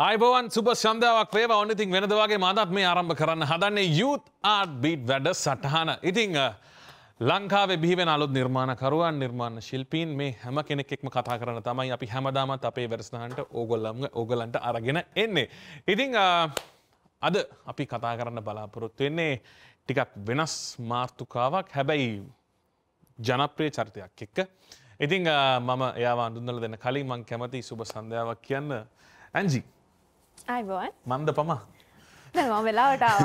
අයිබවන් සුප ශන්දාවක් වේවා ඔන්න ඉතින් වෙනද වගේ මදත් මේ ආරම්භ කරන්න හදන්නේ යුත් ආට් බීට් වැඩ සටහන. ඉතිං ලංකාවේ බිහිවෙන අලුත් නිර්මාණකරුවන් නිර්මාණ ශිල්පීන් මේ හැම කෙනෙක්ෙක්ම කතා කරන තමයි අපි හැමදාමත් අපේ වැරස්නහන්ට ඕගොල්ලම් ඕගලන්ට අරගෙන එන්නේ. ඉතිං අද අපි කතා කරන්න බලාපොරොත්තු වෙන්නේ ටිකක් වෙනස් මාර්තුකාවක් හැබැයි ජනප්‍රිය චරිතයක් එක්ක. ඉතිං මම එයා අඳුන්නල දෙන්න කලින් මං කැමති සුබ සන්ධාවක් කියන්න ඇන්ජි අයිබෝන් මන්ද පමා. දැම වෙලාවටාව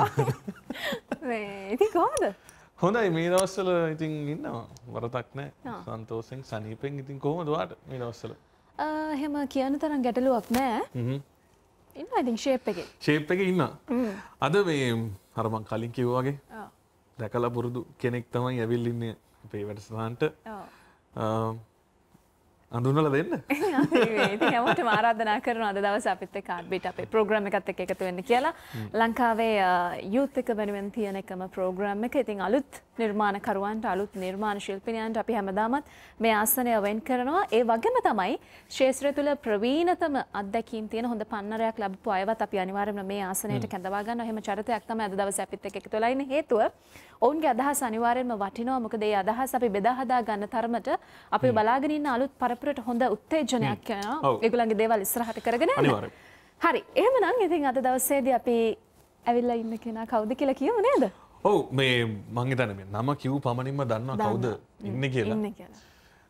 ඉති කොහොමද? හොඳයි මේ දවස්සල ඉතින් ඉන්නවා. වරතක් නෑ. සන්තෝසෙන් සනීපෙන් ඉතින් කොහොමදවාට මේ දවස්සල හෙම කියන තරම් ගැටලුවක් නෑ. ඉන්න ඉතින් ශේප් එක. ශේප් එක ඉන්න අද මේ හරමං කලින් කිව්වාගේ දැකලා පුරුදු කෙනෙක් තමයි ඇවිල්ලින්නේ අපේ වැඩසහන්ට අඳුන්නල දෙන්න. හැමට ආරාධනා කරන අද දවස අපිත් කාඩ්බිට අපේ ප්‍රෝග්‍රම එකත් එක එකතු වෙන්න කියලා. ලංකාවේ යුත් එක වෙනුවෙන් තියෙන එකම ප්‍රෝග්‍රම් එක. ඉතින් අලුත් නිර්මාණකරුවන්ට අලුත් නිර්මාණ ශිල්පිනයන්ට අපි හැමදාමත් මේ ආසනය වෙන් කරනවා. ඒ වගේම තමයි ශේත්‍රය තුළ ප්‍රවීණතම අත්දැකීම් තියෙන හොඳ පන්නරයක් ලැබපු අයවත් අපි අනිවාර්යයෙන්ම මේ ආසනයට කැඳවා ගන්න එහෙම චරිතයක් තමයි අද දවසේ අපිත් එක්ක එකතු වෙලා ඉන්න හේතුව. ඔවුන්ගේ අදහස් අනිවාර්යෙන්ම වටිනවා. මොකද ඒ අදහස් අපි බෙදා හදා ගන්න තරමට අපි බලාගෙන ඉන්න අලුත් පරපුරට හොඳ උත්තේජනයක් යනවා. ඒගොල්ලන්ගේ දේවල් ඉස්සරහට කරගෙන යන්න. හරි. එහෙමනම් ඉතින් අද දවසේදී අපි ඇවිල්ලා ඉන්න කෙනා කවුද කියලා කියමු නේද? ඔවු මේ මංගතන මේ නම කිව් පමණින්ම දන්නවා කවුද ඉන්න කියලා.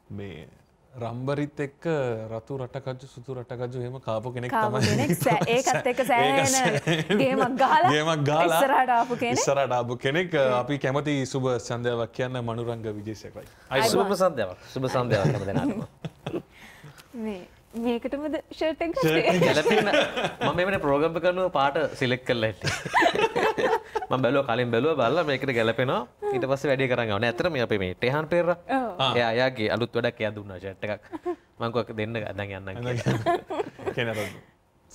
මේ රම්බරිත් එක්ක රතු රටකජු සුතු රටකජු හෙම කාපු කෙනෙක් කාපු තමයි කෙනෙක් සෑ- ඒකත් එක්ක සෑහෙන ගේමක් ගහලා ගේමක් ගහලා ඉස්සරහට ආපු කෙනෙක්. ඉස්සරහට ආපු කෙනෙක් අපි කැමති සුබ සන්ධාවක් කියන්න මනුරංග විජේසකයි සුභ සන්ධ්‍යාවක් සුභ සන්ධ්‍යාවක් හැම දෙනාටම. මේ මේකටමද ෂර්ට් එක ගත්තේ? ගැලපෙන්න මම එමට ප්‍රෝගම්ප කරනුව පාට සිලෙක් කරලා හිටියේ. මම බැලුවා කලින් බැලුවා බලලා මේකට ගැලපෙනවා ඊට පස්සේ වැඩේ කරන් යනවා. ඇත්තටම අපි මේ ටෙහන් පෙරර එයා එයාගේ අලුත් වැඩක් එයා දුන්නා ෂර්ට් එකක්. මම කිව්වා දෙන්න දැන් යන්නම් කියලා. කෙන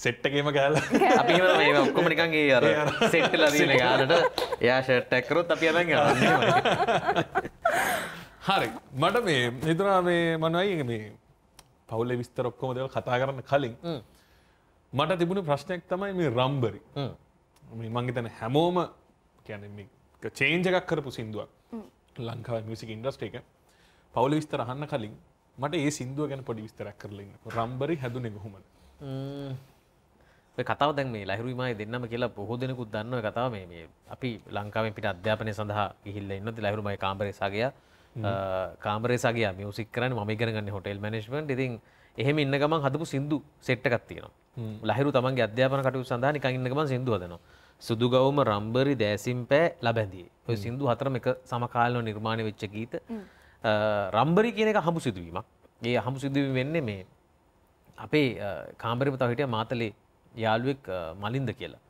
සෙට්ටගේම කෑලා අපි මේ ඔක්කොම නිකන් ඒ අර සෙට් වෙලා තියෙන ගානට එයා ෂර්ට් එකක් කරොත් අපි අරන් යනවා. හරි මට මේ හිතුනා මේ මනයි මේ පවුල විස්තර ඔක්කොම දෙවල් කතා කරන්න කලින් මට තිබුණු ප්‍රශ්නයක් තමයි මේ රම්බරි හ්ම්. මේ මංගතන හැමෝම කියන චේන්ජ එකක් කරපු සිින්දුවක්. ලංකාව මියසික ඉන්ඩස්ට එක. පවුල විස්තර අහන්න කලින් මට ඒ සිින්දුව ගැන පොඩි විස්තරක් කරලන්න රම්බරි හැදුන ගොහොමද ම්ම්. ඔය කතාව දැන් මේ ලහිරුමයි දෙන්නම කියලා බොහෝ දෙනෙකුත් දන්න ඔය කතාව. මේ මේ අපි ලංකාවෙන් පිට අධ්‍යාපනය සඳහා ගිහිල්ලා ඉන්නත් ලහිරුමයි කාමරේ සගයා. කාමරේ සගයා මියුසික් කරන්නේ මම ඉගෙන ගන්නේ හොටෙල් මැනේජ්මන්ට් ඉතින් එහෙම ඉන්න ගමන් හදපු සින්දු සෙට් එකක් තියෙනවා. ලහිරු තමන්ගේ අධ්‍යාපන කටයුතු සඳහා නිකන් ඉන්න ගමන් සින්දු හදනවා සුදු ගවුම රම්බරි දෑසිම් පෑ ලබැඳියේ. ඔය සින්දු හතරම එක සමකාලීනව නිර්මාණය වෙච්ච ගීත. රම්බරි කියන එක හමු සිදුවීමක්. ඒ හමු සිදුවීම වෙන්නේ මේ අපේ කාම්බරම තව හිටිය මාතලේ යාළුවෙක් මලින්ද කියලා.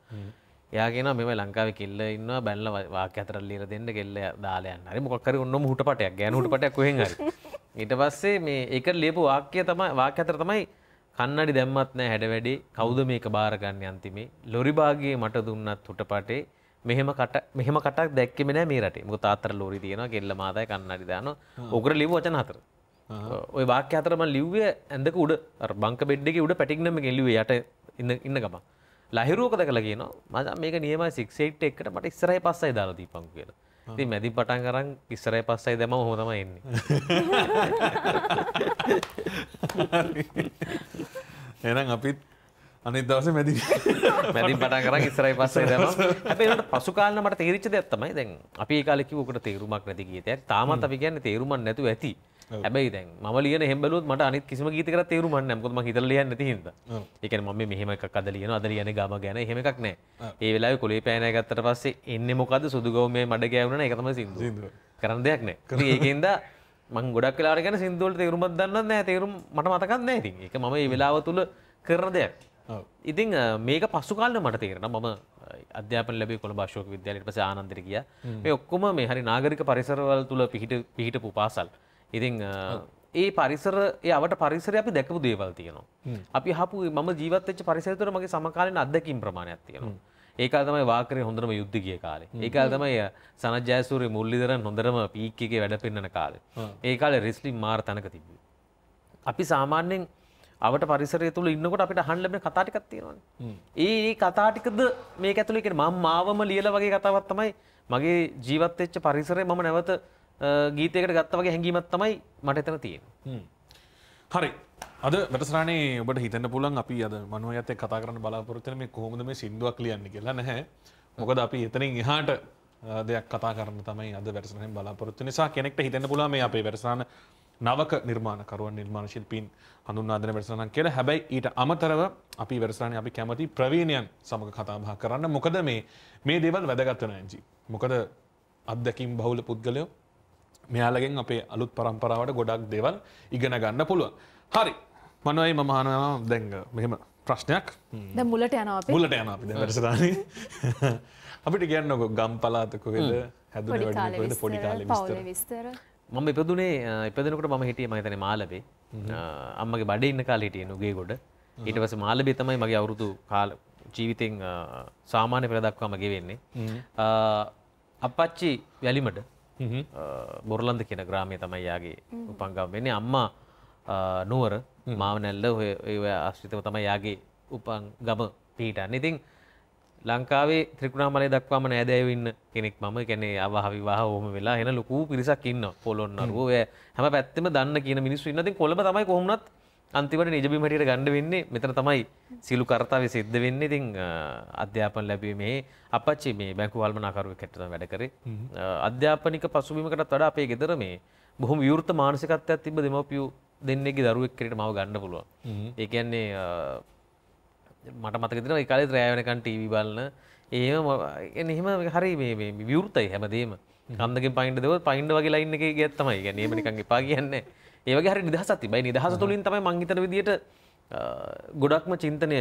යාගෙන මෙම ලංකාව කෙල්ල ඉන්න බැල්ල වාක අතර ලීර දෙන්න කෙල්ල දාලයන් හරි මොකක්කර ඔන්නම හුට පටයක් ගැන හුට පටයක් කොහෙන් හරි. ඊට පස්සේ මේ ඒක ලියපු වාක්‍ය තමයි වාක්‍ය අතර තමයි කන්නඩි දැම්මත් නෑ හැඩ වැඩේ. කවුද මේක බාරගන්න අන්තිමේ? ලොරිබාගේ මට දුන්නත් හුටපටේ. මෙහෙම කට මෙහෙම කටක් දැක්කෙම නෑ මේ රටේ. මොකද තාත්තර ලෝරි තියෙනවා කෙල්ල මාතයි කන්නඩි දානවා. ඔකට ලිව්ව වචන හතර. ඔය වාක්‍ය අතර මම ලිව්වේ ඇඳක උඩ. අර බංක බෙඩ් එකේ උඩ පැටික් නම් එකෙන් ලිව්වේ යට ඉන්න ඉන්න ගමන්. ලහිරුවක දැකලා කියනවා මචං මේක නියමයි 68 එකට මට ඉස්සරහයි පස්සයි දාලා දීපන්කෝ කියලා. ඉතින් මැදි පටන් අරන් ඉස්සරහයි පස්සයි දැම්මම ඔහොම තමයි එන්නේ. එනම් අපිත් අනිත් දවස මැදි මැදින් පටන් අරන් ඉස්සරහයි පස්සයි දැම්මම හැබැයි ඒකට පසු කාලෙ මට තේරිච්ච දෙයක් තමයි දැන් අපි ඒ කාලේ කිව්ව උකට තේරුමක් නැති ගීතයක්. තාමත් අපි කියන්නේ තේරුමක් නැතුව ඇති. හැබැයි දැන් මම ලියන එහෙම බැලුවොත් මට අනිත් කිසිම. මොකද මම හිතලා ලියන්නේ නැති හින්දා. ඒ කියන්නේ මම මෙහෙම එකක් අද ලියනවා අද ලියන්නේ ගම ගැන එහෙම එකක් නැහැ. ඒ වෙලාවේ කොලේ පෑනය ගත්තට පස්සේ එන්නේ මොකද්ද සුදු ගවුමේ මඩ ගෑවුණා සින්දුව. සින්දුව. කරන්න දෙයක්. ඉතින් ඒකෙන්ද මම ගොඩක් වෙලාවට ගැන සින්දු වලට තේරුමක් දන්නත් නැහැ. තේරුම් මට ඉතින්. ඒක මම මේ වෙලාව තුල කරන දෙයක්. අ, මේක පසු කාලේ මට තේරෙනවා මම අධ්‍යාපන ලැබේ කොළඹ අශෝක විද්‍යාලයට පස්සේ ආනන්දට ගියා. මේ ඔක්කොම මේ හරි නාගරික පරිසරවල තුල පිහිට පිහිටපු පාසල්. ඉතින් අ, ඒ පරිසර ඒ අවට පරිසරය අපි දැකපු දේවල් තියෙනවා. අපි අහපු මම ජීවත් වෙච්ච පරිසරය තුළ මගේ සමකාලීන අත්දැකීම් ප්‍රමාණයක් තියෙනවා. ඒ කාලේ තමයි වාකරේ හොඳටම යුද්ධ ගිය කාලේ. ඒ කාලේ තමයි අ, සනත් ජයසූරිය මුරලිදරන් හොඳටම පීක් එකේ වැඩ පෙන්නන කාලේ. ඒ කාලේ රෙස්ලින් මාර තැනක තිබ්බේ. අපි සාමාන්‍යයෙන් අවට පරිසරය තුළ ඉන්නකොට අපිට අහන්න ලැබෙන කතා ටිකක් තියෙනවානේ. ඒ ඒ කතා ටිකද මේක ඇතුලේ මම මාවම ලියලා වගේ කතාවක් තමයි මගේ ජීවත් වෙච්ච පරිසරය මම නැවත ගීතයකට ගත්ත වගේ හැඟීමක් තමයි මට එතන තියෙන්නේ. හරි. අද වැටසරනේ ඔබට හිතන්න පුලන් අපි අද මනුව ඇත කතා කරන්න බලාපොරත්තන මේ කොහොමද මේ සිින්දුවක් ලියන්න කියලා නැහැ. මොකද අපි එතනින් එහාට අ, දෙයක් කතා කරන්න තමයි අද වැටසරෙන් බලාපොරත්තු නිසා කෙනෙක්ට හිතන්න පුලා මේ අපේ වැරසාන නවක නිර්මාණකරුවන් නිර්මාණ ශිල්පීන් හඳුන්වාදන වැරසනන් කියලා. හැබැයි ඊට අමතරව අපි වැරසාන අපි කැමති ප්‍රවීණයන් සමඟ කතාබහ කරන්න. මොකද මේ මේ දේවල් වැදගත්වන ඇජි මොකද අත්දැකින් බහුල පුද්ගලයෝ මෙයාලගෙන් අපේ අලුත් පරම්පරාවට ගොඩක් දෙවල් ඉගෙන ගන්න පුළුවන්. හරි. මනොයි මමහනවා දැංග මෙහෙම ප්‍රශ්නයක්. දැන් මුලට යනවා අපි. මුලට යන අපි. වැරසදාන අපිට කියන්නක ගම් පලාතකොද හැදුන පොඩි කාලේ වැඩ පොඩි කාල විස්තර. මම ඉපදුනේ ඉපදෙනකොට මම හිටියේ මාළඹේ. අ, අම්මගේ බඩේ ඉන්න කාලේ හිටියේ නුගේගොඩ. ඊට පස්සේ මාළඹේ තමයි මගේ අවුරුදු කාල ජීවිතෙන් සාමාන්‍ය පෙළ දක්වාම ගෙවෙන්නේ. අ, අප්පච්චි වැලිමඩ. අ, බොරලන්ද කියන ග්‍රාමයේ තමයි යාගේ උපංගම වෙන්නේ. අම්මා නුවර මාවනැල්ල ඔය ඔය ආශ්‍රිතව තමයි යාගේ උපන් ගම පිහිටන්නේ. ඉතින් ලංකාවේ ත්‍රිකුණාමලය දක්වාම නෑදෑයෝ ඉන්න කෙනෙක් මම කියන්නේ අවාහ විවාහ ඕම වෙලා එන ලොකු පිරිසක් ඉන්නවා. පොළොන්නරුව ඔය හැම පැත්තෙම දන්න කියන මිනිස්සු ඉන්න. ඉතින් කොළඹ තමයි කොහොමනත් අන්තිමට නිජබිම් හැටියට ගන්න වෙන්නේ. මෙතන තමයි සියලු කර්තව්‍ය සිද්ධ වෙන්නේ. ඉතින් අ, අධ්‍යාපන ලැබීමේ අපච්චි මේ බැංකු වල්මනාකරුවෙක් හැටියට තමයි වැඩ කරේ. අ, අධ්‍යාපනික පසුබිමකටත් වඩා අපේ ගෙදර මේ බොහොම විවෘත මානසිකත්වයක් තිබ්බ දෙමව්පියෝ දෙන්නෙක්ගේ දරුවෙක් හැටියට මව ගන්න පුළුවන්. ඒ කියන්නේ අ, මට මතක තින කාලේ රෑවනකන් ටීවි බලන ඒම එහෙම හරි මේ විවෘතයි හැමදේම කන්දකින් පයින්ට දෙව පයින්ඩ වගේ ලයින්න එක ගැත්තමයි ගැන ඒමනිකන් එපා කියන්න ඒවගේ හරි නිදහසත් බයි නිදහස තුළින් තමයි මංහිතන විදිට ගොඩක්ම චින්තනය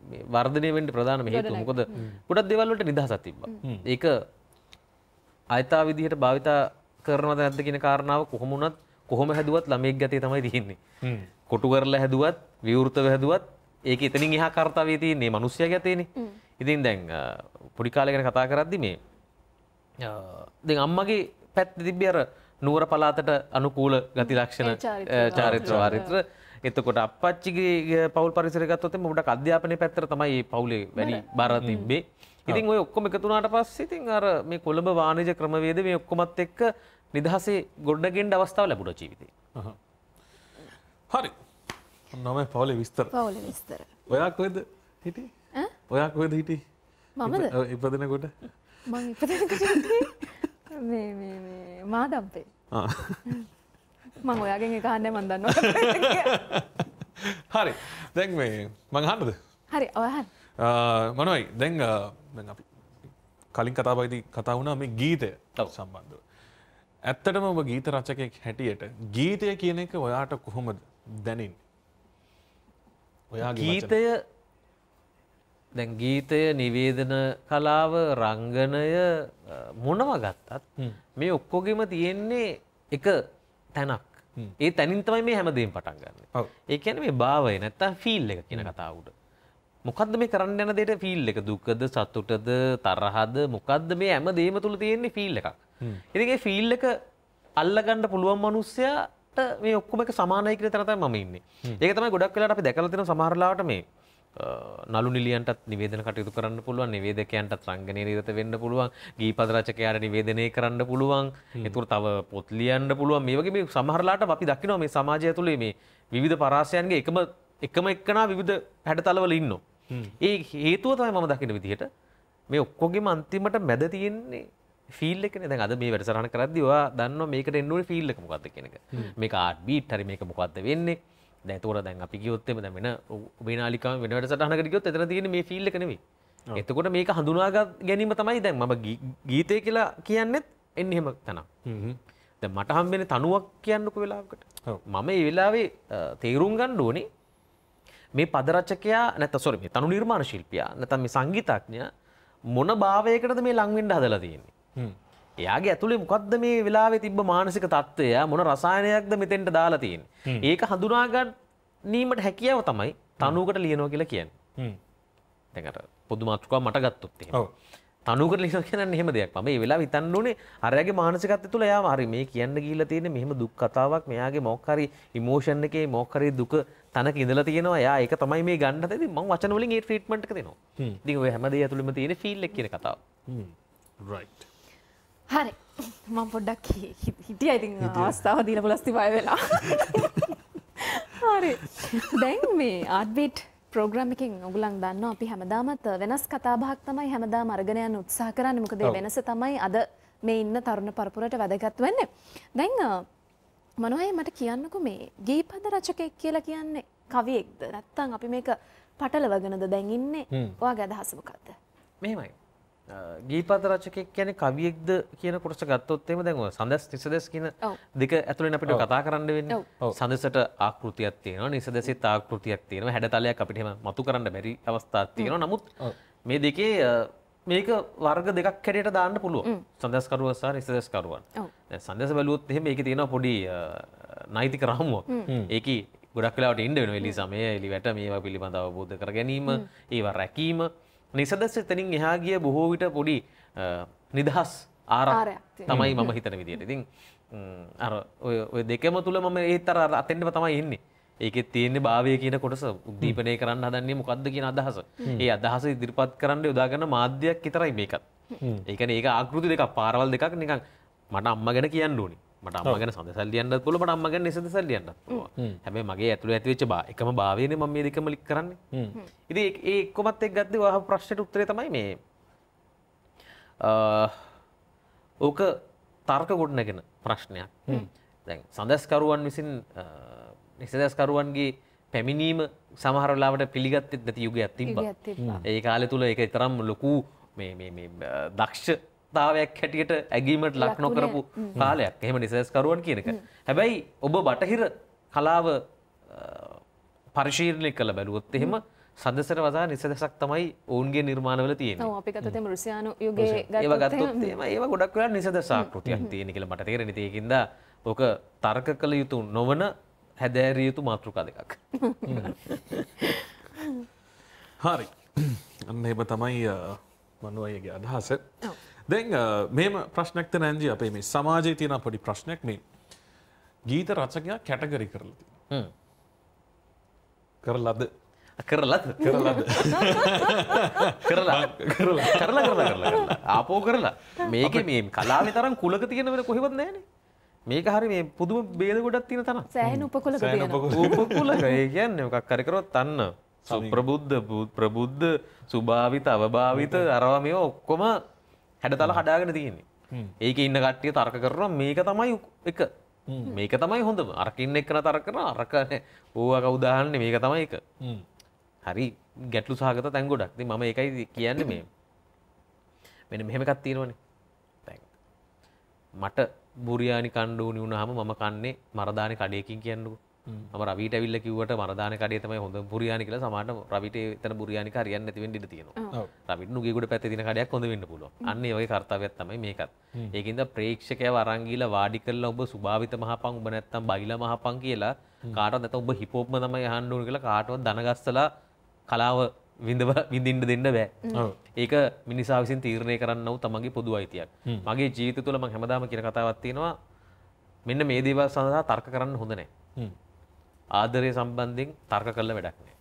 මේ වර්ධනය වෙන්ට ප්‍රධාන හේතු මොකද ගොඩක් දෙවල්ලට නිදහසත් තිබ ඒක අයතා විදිහට භාවිතා කරනවද ඇද කියන කාරණාව කොහොමුණත් කොහොම හැදුවත් ළමෙක් ගතේ තමයි තියෙන්නේ කොටු කරලා හැදුවත් විවෘතව හැදුවත් ඒක එතනින් එහා කර්තව්‍ය තියෙන්නේ මිනිස්සයා ගැතේනේ. ඉතින් දැන් පොඩි කාලේ ගැන කතා කරද්දි මේ දැන් අම්මගේ පැත්තේ තිබ්බේ අර නුවර පළාතට අනුකූල ගති ලක්ෂණ චාරිත්‍ර වාරිත්‍ර එතකොට අපච්චිගේ පවුල් පරිසරය ගත්තොත් එimhe උඩ අධ්‍යාපනයේ පැත්තට තමයි මේ පවුලේ වැඩි බර තිබ්බේ. ඉතින් ඔය ඔක්කොම එකතු වුණාට පස්සේ ඉතින් අර මේ කොළඹ වාණිජ ක්‍රමවේද මේ ඔක්කොමත් එක්ක නිදහසේ ගොඩනගෙන්න අවස්ථාව ලැබුණා ජීවිතේ. හරි. නොම පවල විස්තර. පවුලේ විස්තර. ඔයා කොයද හිටි ඔයා කොයද හිටි මමද? ඉපදනකොට? මං ඉපදෙනකොට මේ මේ මේ මාදම්පේ. මං ඔයාගෙන් එක අහන්නේ මන් දන්නවා හරි. දැන් මේ මංහන්නද හරි ඔයහන් මනොයි දැන් දැන් අපි කලින් කතාපයිති කතා වුණා මේ ගීතය සම්බන්ධව. ඇත්තටම ඔබ ගීත රචකයෙක් හැටියට ගීතය කියන එක ඔයාට කොහොමද දැනින්. ඔයා ගීතය දැන් ගීතය නිවේදන කලාව රංගනය මොනව ගත්තත් මේ ඔක්කොගෙම තියෙන්නේ එක තැනක්. ඒ තැනින් තමයි මේ හැමදේම පටන් ගන්න. ඒ කියන්නේ මේ භාවය නැත්තම් ෆීල් එක කියන කතාවට මොකද්ද මේ කරන්න යන දෙයට ෆීල් එක? දුකද සතුටද තරහද? මොකද්ද මේ හැමදේම තුල තියෙන්නේ ෆීල් එකක්? ඒ ෆීල් එක අල්ලගන්න පුළුවන් මිනිස්සයාට මේ ඔක්කොම එක සමානයි කියන තැන තමයි මම ඉන්නේ. ඒක තමයි ගොඩක් වෙලාවට අපි දැකලා තියෙන සමහර ලාවට මේ නලු නිලියන්ටත් නිවේදන කටයුතු කරන්න පුළුවන් නිවේදකයන්ටත් රංගනයේ නිරත වෙන්න පුළුවන් ගීපද රචකයාට නිවේදනය කරන්න පුළුවන්. ඒතකොට තව පොත් ලියන්න පුළුවන්. මේ වගේ මේ සමහරලාට අපි දකිනවා මේ සමාජය තුළේ මේ විවිධ පරාසයන්ගේ එකම එකම එක්කනා විවිධ හැඩතලවල ඉන්නවා. ඒ හේතුව තමයි මම දකින විදිහට මේ ඔක්කොගෙම අන්තිමට මැද තියෙන්නේ ෆීල් එකනේ. දැන් අද මේ වැඩසටහන කරද්දී ඔයා දන්නවා මේකට එන්න ඕනේ ෆීල් එක මොකක්ද කියන එක. මේක ආට් බීට් හරි මේක මොකක්ද වෙන්නේ ඒතකොට දැන් අපි එimhe දැන් වෙන වේනාලිකාව වෙන වැඩසටහනකට ගියොත් එතන තියෙන්නේ මේ ෆීල් එක නෙවෙයි එතකොට මේක හඳුනාගත් ගැනීම තමයි දැන් මම ගීතය කියලා කියන්නෙත් එන්නේ එහෙම තැනක්. දැන් මට හම්බෙන්නේ තනුවක් කියන්නකෝ වෙලාවකට. ඔව්. මම මේ වෙලාවේ තේරුම් ගන්න ඕනේ මේ පදරචකයා නැත්නම් සෝරි මේ තනු නිර්මාණ ශිල්පියා නැත්නම් මේ සංගීතඥයා මොන භාවයකටද මේ ලං වෙන්න හදලා තියෙන්නේ එයාගේ ඇතුලේ මොකද්ද මේ වෙලාවේ තිබ්බ මානසික තත්ත්වය? මොන රසායනයක්ද මෙතෙන්ට දාලා තියෙන්නේ? ඒක හඳුනා ගැනීමට හැකියාව තමයි තනුවකට ලියනවා කියලා කියන්නේ. දැන් අර පොදු මාතෘකාව මට ගත්තොත් එහෙම. ඔව්. තනුකට ලිස කියන එහෙම දෙයක් මම ඒ වෙලාව හිතන්න ඕනේ අරයාගේ මානසිකත්වය තුළ එයාම හරි මේ කියන්න ගිහිල්ලා තියෙන මෙහෙම දුක් කතාවක්. මෙයාගේ මොකක් හරි ඉමෝෂන් එකේ මොකක් හරි දුක තනක ඉඳලා තියෙනවා. එයා ඒක තමයි මේ ගන්න හදන්නේ මම වචන වලින් ඒ ට්‍රීට්මන්ට් එක දෙනවා. ඉතින් ඔය හැම දෙය ඇතුළෙම තියෙන ෆීල් එක කියන කතාව. රයිට් හරි. මම පොඩ්ඩක් හිටිය. ඉතින් අවස්ථාව දීල පුලස්ති බය වෙලා. හරි. දැන් මේ ආඩ්බීට් ප්‍රෝග්‍රම් එකින් ඔගුලන් දන්න අපි හැමදාමත් වෙනස් කතාබහක් තමයි හැමදා මර්ගණයන් උත්සා කරන්න. මොකද. වෙනස තමයි අද මේ ඉන්න තරුණ පරපුරට වැදගත් වෙන්නේ. දැන් මනොයි මට කියන්නකු මේ ගීපද රචකෙක් කියලා කියන්නේ කවියෙක්ද? නැත්තං අපි මේක පටලවගෙනද දැන් ඉන්නේ? ඔයාගේ අදහස මොකක්ද මෙහෙමයි ගීපත රචකෙක් කියන කවියෙක්ද කියන කොටස ගත්තොත් එහෙම දැන් ඔය සඳස් නිසදස් කියන. දෙක ඇතුළෙන් අපිට කතා කරන්න වෙන්නේ. ඔව්. සඳසට ආකෘතියක් තියෙනවා නිසදසෙත් ආකෘතියක් තියෙනවා හැඩතලයක් අපිට එහෙම මතු කරන්න බැරි අවස්ථාවක් තියෙනවා. නමුත් මේ දෙකේ මේක වර්ග දෙකක් හැටියට දාන්න පුළුවන්. සඳස්කරුවන් සහ නිසදස්කරුවන්. ඔව්. දැන් සඳස් බැලුවොත් එහෙම ඒකේ තියෙනවා පොඩි නෛතික රාමුවක්. ඒකේ ගොඩක් වෙලාවට ඉන්න වෙනවා. එලි සමය එලි වැට මේවා පිළිබඳව අවබෝධ කර ගැනීම ඒවා රැකීම නිසදස්ස එතනින් එහා ගිය බොහෝ විට පොඩි නිදහස් ආරක් ආරයක් තමයි මම හිතන විදියට. ඉතින් අර ඔය ඔය දෙකම තුල මම ඒත් අර අතෙන්ම තමයි ඉන්නේ. ඒකෙත් තියෙන්නේ භාවය කියන කොටස. උද්දීපනය කරන්න හදන්නේ මොකද්ද කියන අදහස. ඒ අදහස ඉදිරිපත් කරන්න යොදාගන්න මාධ්‍යයක් විතරයි මේකත්. ඒ කියන්නේ ඒක ආකෘති දෙකක් පාරවල් දෙකක්. නිකන් මට අම්මා ගැන කියන්න ඕනි. මට අම්මා ගැන සඳසල් ලියන්නත් පුළුවන් මට අම්මා ගැන නිසඳසල් ලියන්නත් පුළුවන්. හැබැයි මගේ ඇතුළේ ඇති වෙච්ච බා එකම භාවයනේ මම මේ දෙකම ලික් කරන්නේ. ඉතින් ඒ- එක්ක ගත්තේ ඔය අහපු ප්‍රශ්නෙට උත්තරේ තමයි මේ ඕක තර්ක ගොඩනගෙන ප්‍රශ්නයක්. දැන් සඳස්කරුවන් විසින් නිසදස්කරුවන්ගේ පැමිණීම සමහරලාවට පිළිගත්තෙත් නැති යුගයක් තිබ්බා. ඒ කාලෙ තුළ එක තරම් ලොකු මේ දක්ෂතාවයක් හැටියට ඇගීමට ලක් නොකරපු කාලයක්. එහෙම නිසදස්කරුවන් කියන එක. හැබැයි ඔබ බටහිර කලාව අ, පරිශීලනය කළ බැලුවොත් එහෙම සදසර වසා නිසදසක් තමයි ඔවුන්ගේ නිර්මාණවල තියෙන ඔව් අපි ගත්තොත් එම රුසියානු යුගයේ ඒව ගත්තොත් එහෙම. එහෙම ඒව ගොඩක් වෙලා නිසදස ආකෘතියක් තියෙන කියලා මට තේරෙන ඉතින් ඒකින්ද ඕක තර්ක කළ යුතු නොවන හැදෑරිය යුතු මාතෘකා දෙකක්. හරි. අන්න එම තමයි මනුවයගේ අදහස දැන් මේම ප්‍රශ්නක්ත නැන්ජි අපේ මේ සමාජය තියෙන පොඩි ප්‍රශ්නයක් මේ. ගීත රචකයා කැටගරි කරලති හ්ම්. කරලද? කරලත් කරලද? කරලා. කරලා. කරලා කරලා කරලා ආපෝ කරලා. මේක මේ කලාවේ තරම් කුලක තියෙන වෙන කොහෙවත් නැහැනේ. මේක හරි මේ පුදුම බේද ගොඩක් තියෙන තරම් සෑහෙන උපකුලක සෑහෙන තියෙනවා. උපකුලක. ඒ කියන්නේ මොකක් හරි කරොත් අන්න. සුප්‍රබුද්ධ බු- ප්‍රබුද්ධ සුභාවිත අවභාවිත අරවා මේවා ඔක්කොම හැඩතල හදාගෙන තියෙන්නේ. ඒක ඉන්න කට්ටිය තර්ක කරනවා මේක තමයි එක. මේක තමයි හොඳම. අරකින්න එක්කන තර්ක කරනවා අරක ඕවා කවුදාහන්නේ මේක තමයි එක. හරි ගැටලු සහගත තැන් ගොඩක්. ඉතින් මම ඒකයි කියන්නේ මේ. මෙන්න මෙහෙම එකක් තියෙනවනේ. මට බුරියානි කණ්ඩ ඕනි වුණාම මම කන්නේ මරදානි කඩේකින් කියන්නකෝ මම රවිට ඇවිල්ලා කිව්වට මරදානි කඩේ තමයි හොඳ බුරියානි කියලා සමහරට රවිට එතන බුරියානි හරියන්නේ නැති වෙන්න ඉඩ තියෙනවා. රවිට නුගේගොඩ පැත්තේ තියෙන කඩයක් හොඳ වෙන්න පුළුවන්. අන්න ඒ වගේ කාර්යයක් තමයි මේකත්. ඒකින්ද ප්‍රේක්ෂකයව අරන් ගිහලා වාඩි කරලා ඔබ සුභාවිත මහපන් ඔබ නැත්තම් බයිලා මහපන් කියලා කාටවත් නැත්නම් ඔබ හිප් හොප්ම තමයි අහන්න ඕන කියලා කාටවත් දනගස්සලා කලාව විඳව විඳින්න දෙන්න බෑ. ඒක මිනිසා විසින් තීරණය කරන්න වූ තමන්ගේ පොදු අයිතියක්. මගේ ජීවිත තුළ මං හැමදාම කියන කතාවක් තියෙනවා. මෙන්න මේ දේවල් සඳහා තර්ක කරන්න හොඳ නැහැ ආදරය සම්බන්ධයෙන් තර්ක කළ වැඩක් නෑ.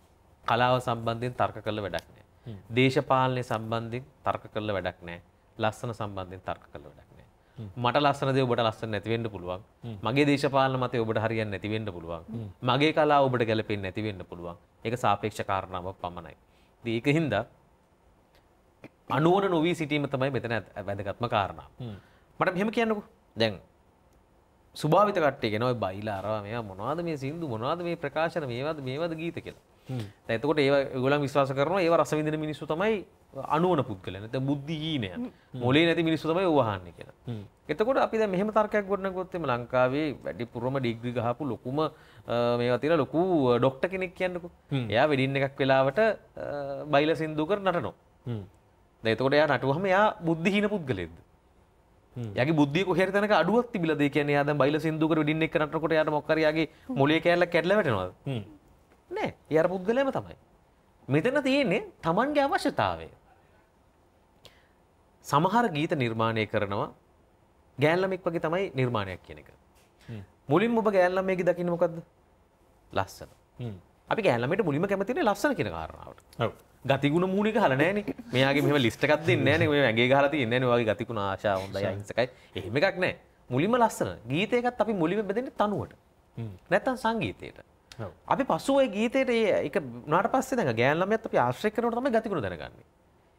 කලාව සම්බන්ධයෙන් තර්ක කළ වැඩක් නෑ. දේශපාලනය සම්බන්ධයෙන් තර්ක කළ වැඩක් නෑ. ලස්සන සම්බන්ධයෙන් තර්ක කළ වැඩක් නෑ. මට ලස්සන දේ ඔබට ලස්සන නැති වෙන්න පුළුවන්. මගේ දේශපාලන මතය ඔබට හරියන්නේ නැති වෙන්න පුළුවන්. මගේ කලාව ඔබට ගැලපෙන්නේ නැති වෙන්න පුළුවන්. ඒක සාපේක්ෂ කාරණාවක් පමණයි. ඒක හින්දා අනුවන නොවී සිටීම තමයි මෙතන වැදගත්ම කාරණා. මට මෙහෙම කියන්නකෝ. දැන් සුභාවිත කට්ටිය කියන ඔය බයිලා අරවා මේවා මොනවද මේ සින්දු මොනවද මේ ප්‍රකාශන මේවද මේවද ගීත කියලා. දැන් එතකොට ඒවා ඒගොල්ලන් විශ්වාස කරනවා ඒවා රස විඳින මිනිස්සු තමයි අනුවන පුද්ගලයන්. නැත්නම් බුද්ධිහීනයන්. මොලේ නැති මිනිස්සු තමයි ඕව අහන්නේ කියලා. එතකොට අපි මෙහෙම තර්කයක් ගොඩනගුවොත් එimhe ලංකාවේ වැඩිපුරම ඩිග්‍රී ගහපු ලොකුම අ, මේවා තියෙන ලොකු ඩොක්ටර් කෙනෙක් කියන්නකෝ. එයා වෙඩින් එකක් වෙලාවට බයිලා සින්දු කර නටනවා. දැන් එතකොට එයා නටුවහම එයා බුද්ධිහීන පුද්ගලයෙක්ද? යගේ බුද්ධිය කොහේරි තැනක අඩුවක් තිබිලාද කියන්නේ එයා දැන් බයිලා සින්දු කර වෙඩින් එක නටනකොට එයාට මොකක් හරි යාගේ මොලේ කෑල්ලක් කැඩලා වැටෙනවද? නෑ. ඒ අර පුද්ගලයාම තමයි. මෙතන තියෙන්නේ Tamanගේ අවශ්‍යතාවය. සමහර ගීත නිර්මාණය කරනවා ගෑල්ලමෙක් වගේ තමයි නිර්මාණයක් කියන එක. මුලින් ඔබ ගෑල්ලමේකි දකින්න මොකක්ද ලස්සන. අපි ගෑල්ලමට මුලිම කැමතින ලස්සන කියෙන කාරණාවට. ගතිගුණ මූලික හලනෑන මේගේ මෙම ලිස්ටකත් දෙන්න න ඇගේ හලති ඉන්න වගේ ගතිකුණ ආශා හොඳ අහිංසකයි. එහෙම එකක් නෑ මුලිම ලස්සන. ගීතයකත් අපි මුලිම බෙදෙන තනුවට. නැත්තන් සංගීතයට. අපි පසුව ගීතයට ඒ එක නට පස්සේ දැන් ගෑන්ලමත් අපි ආශ්‍රය කරනකොට තමයි ගතිගුණ දැනගන්නේ.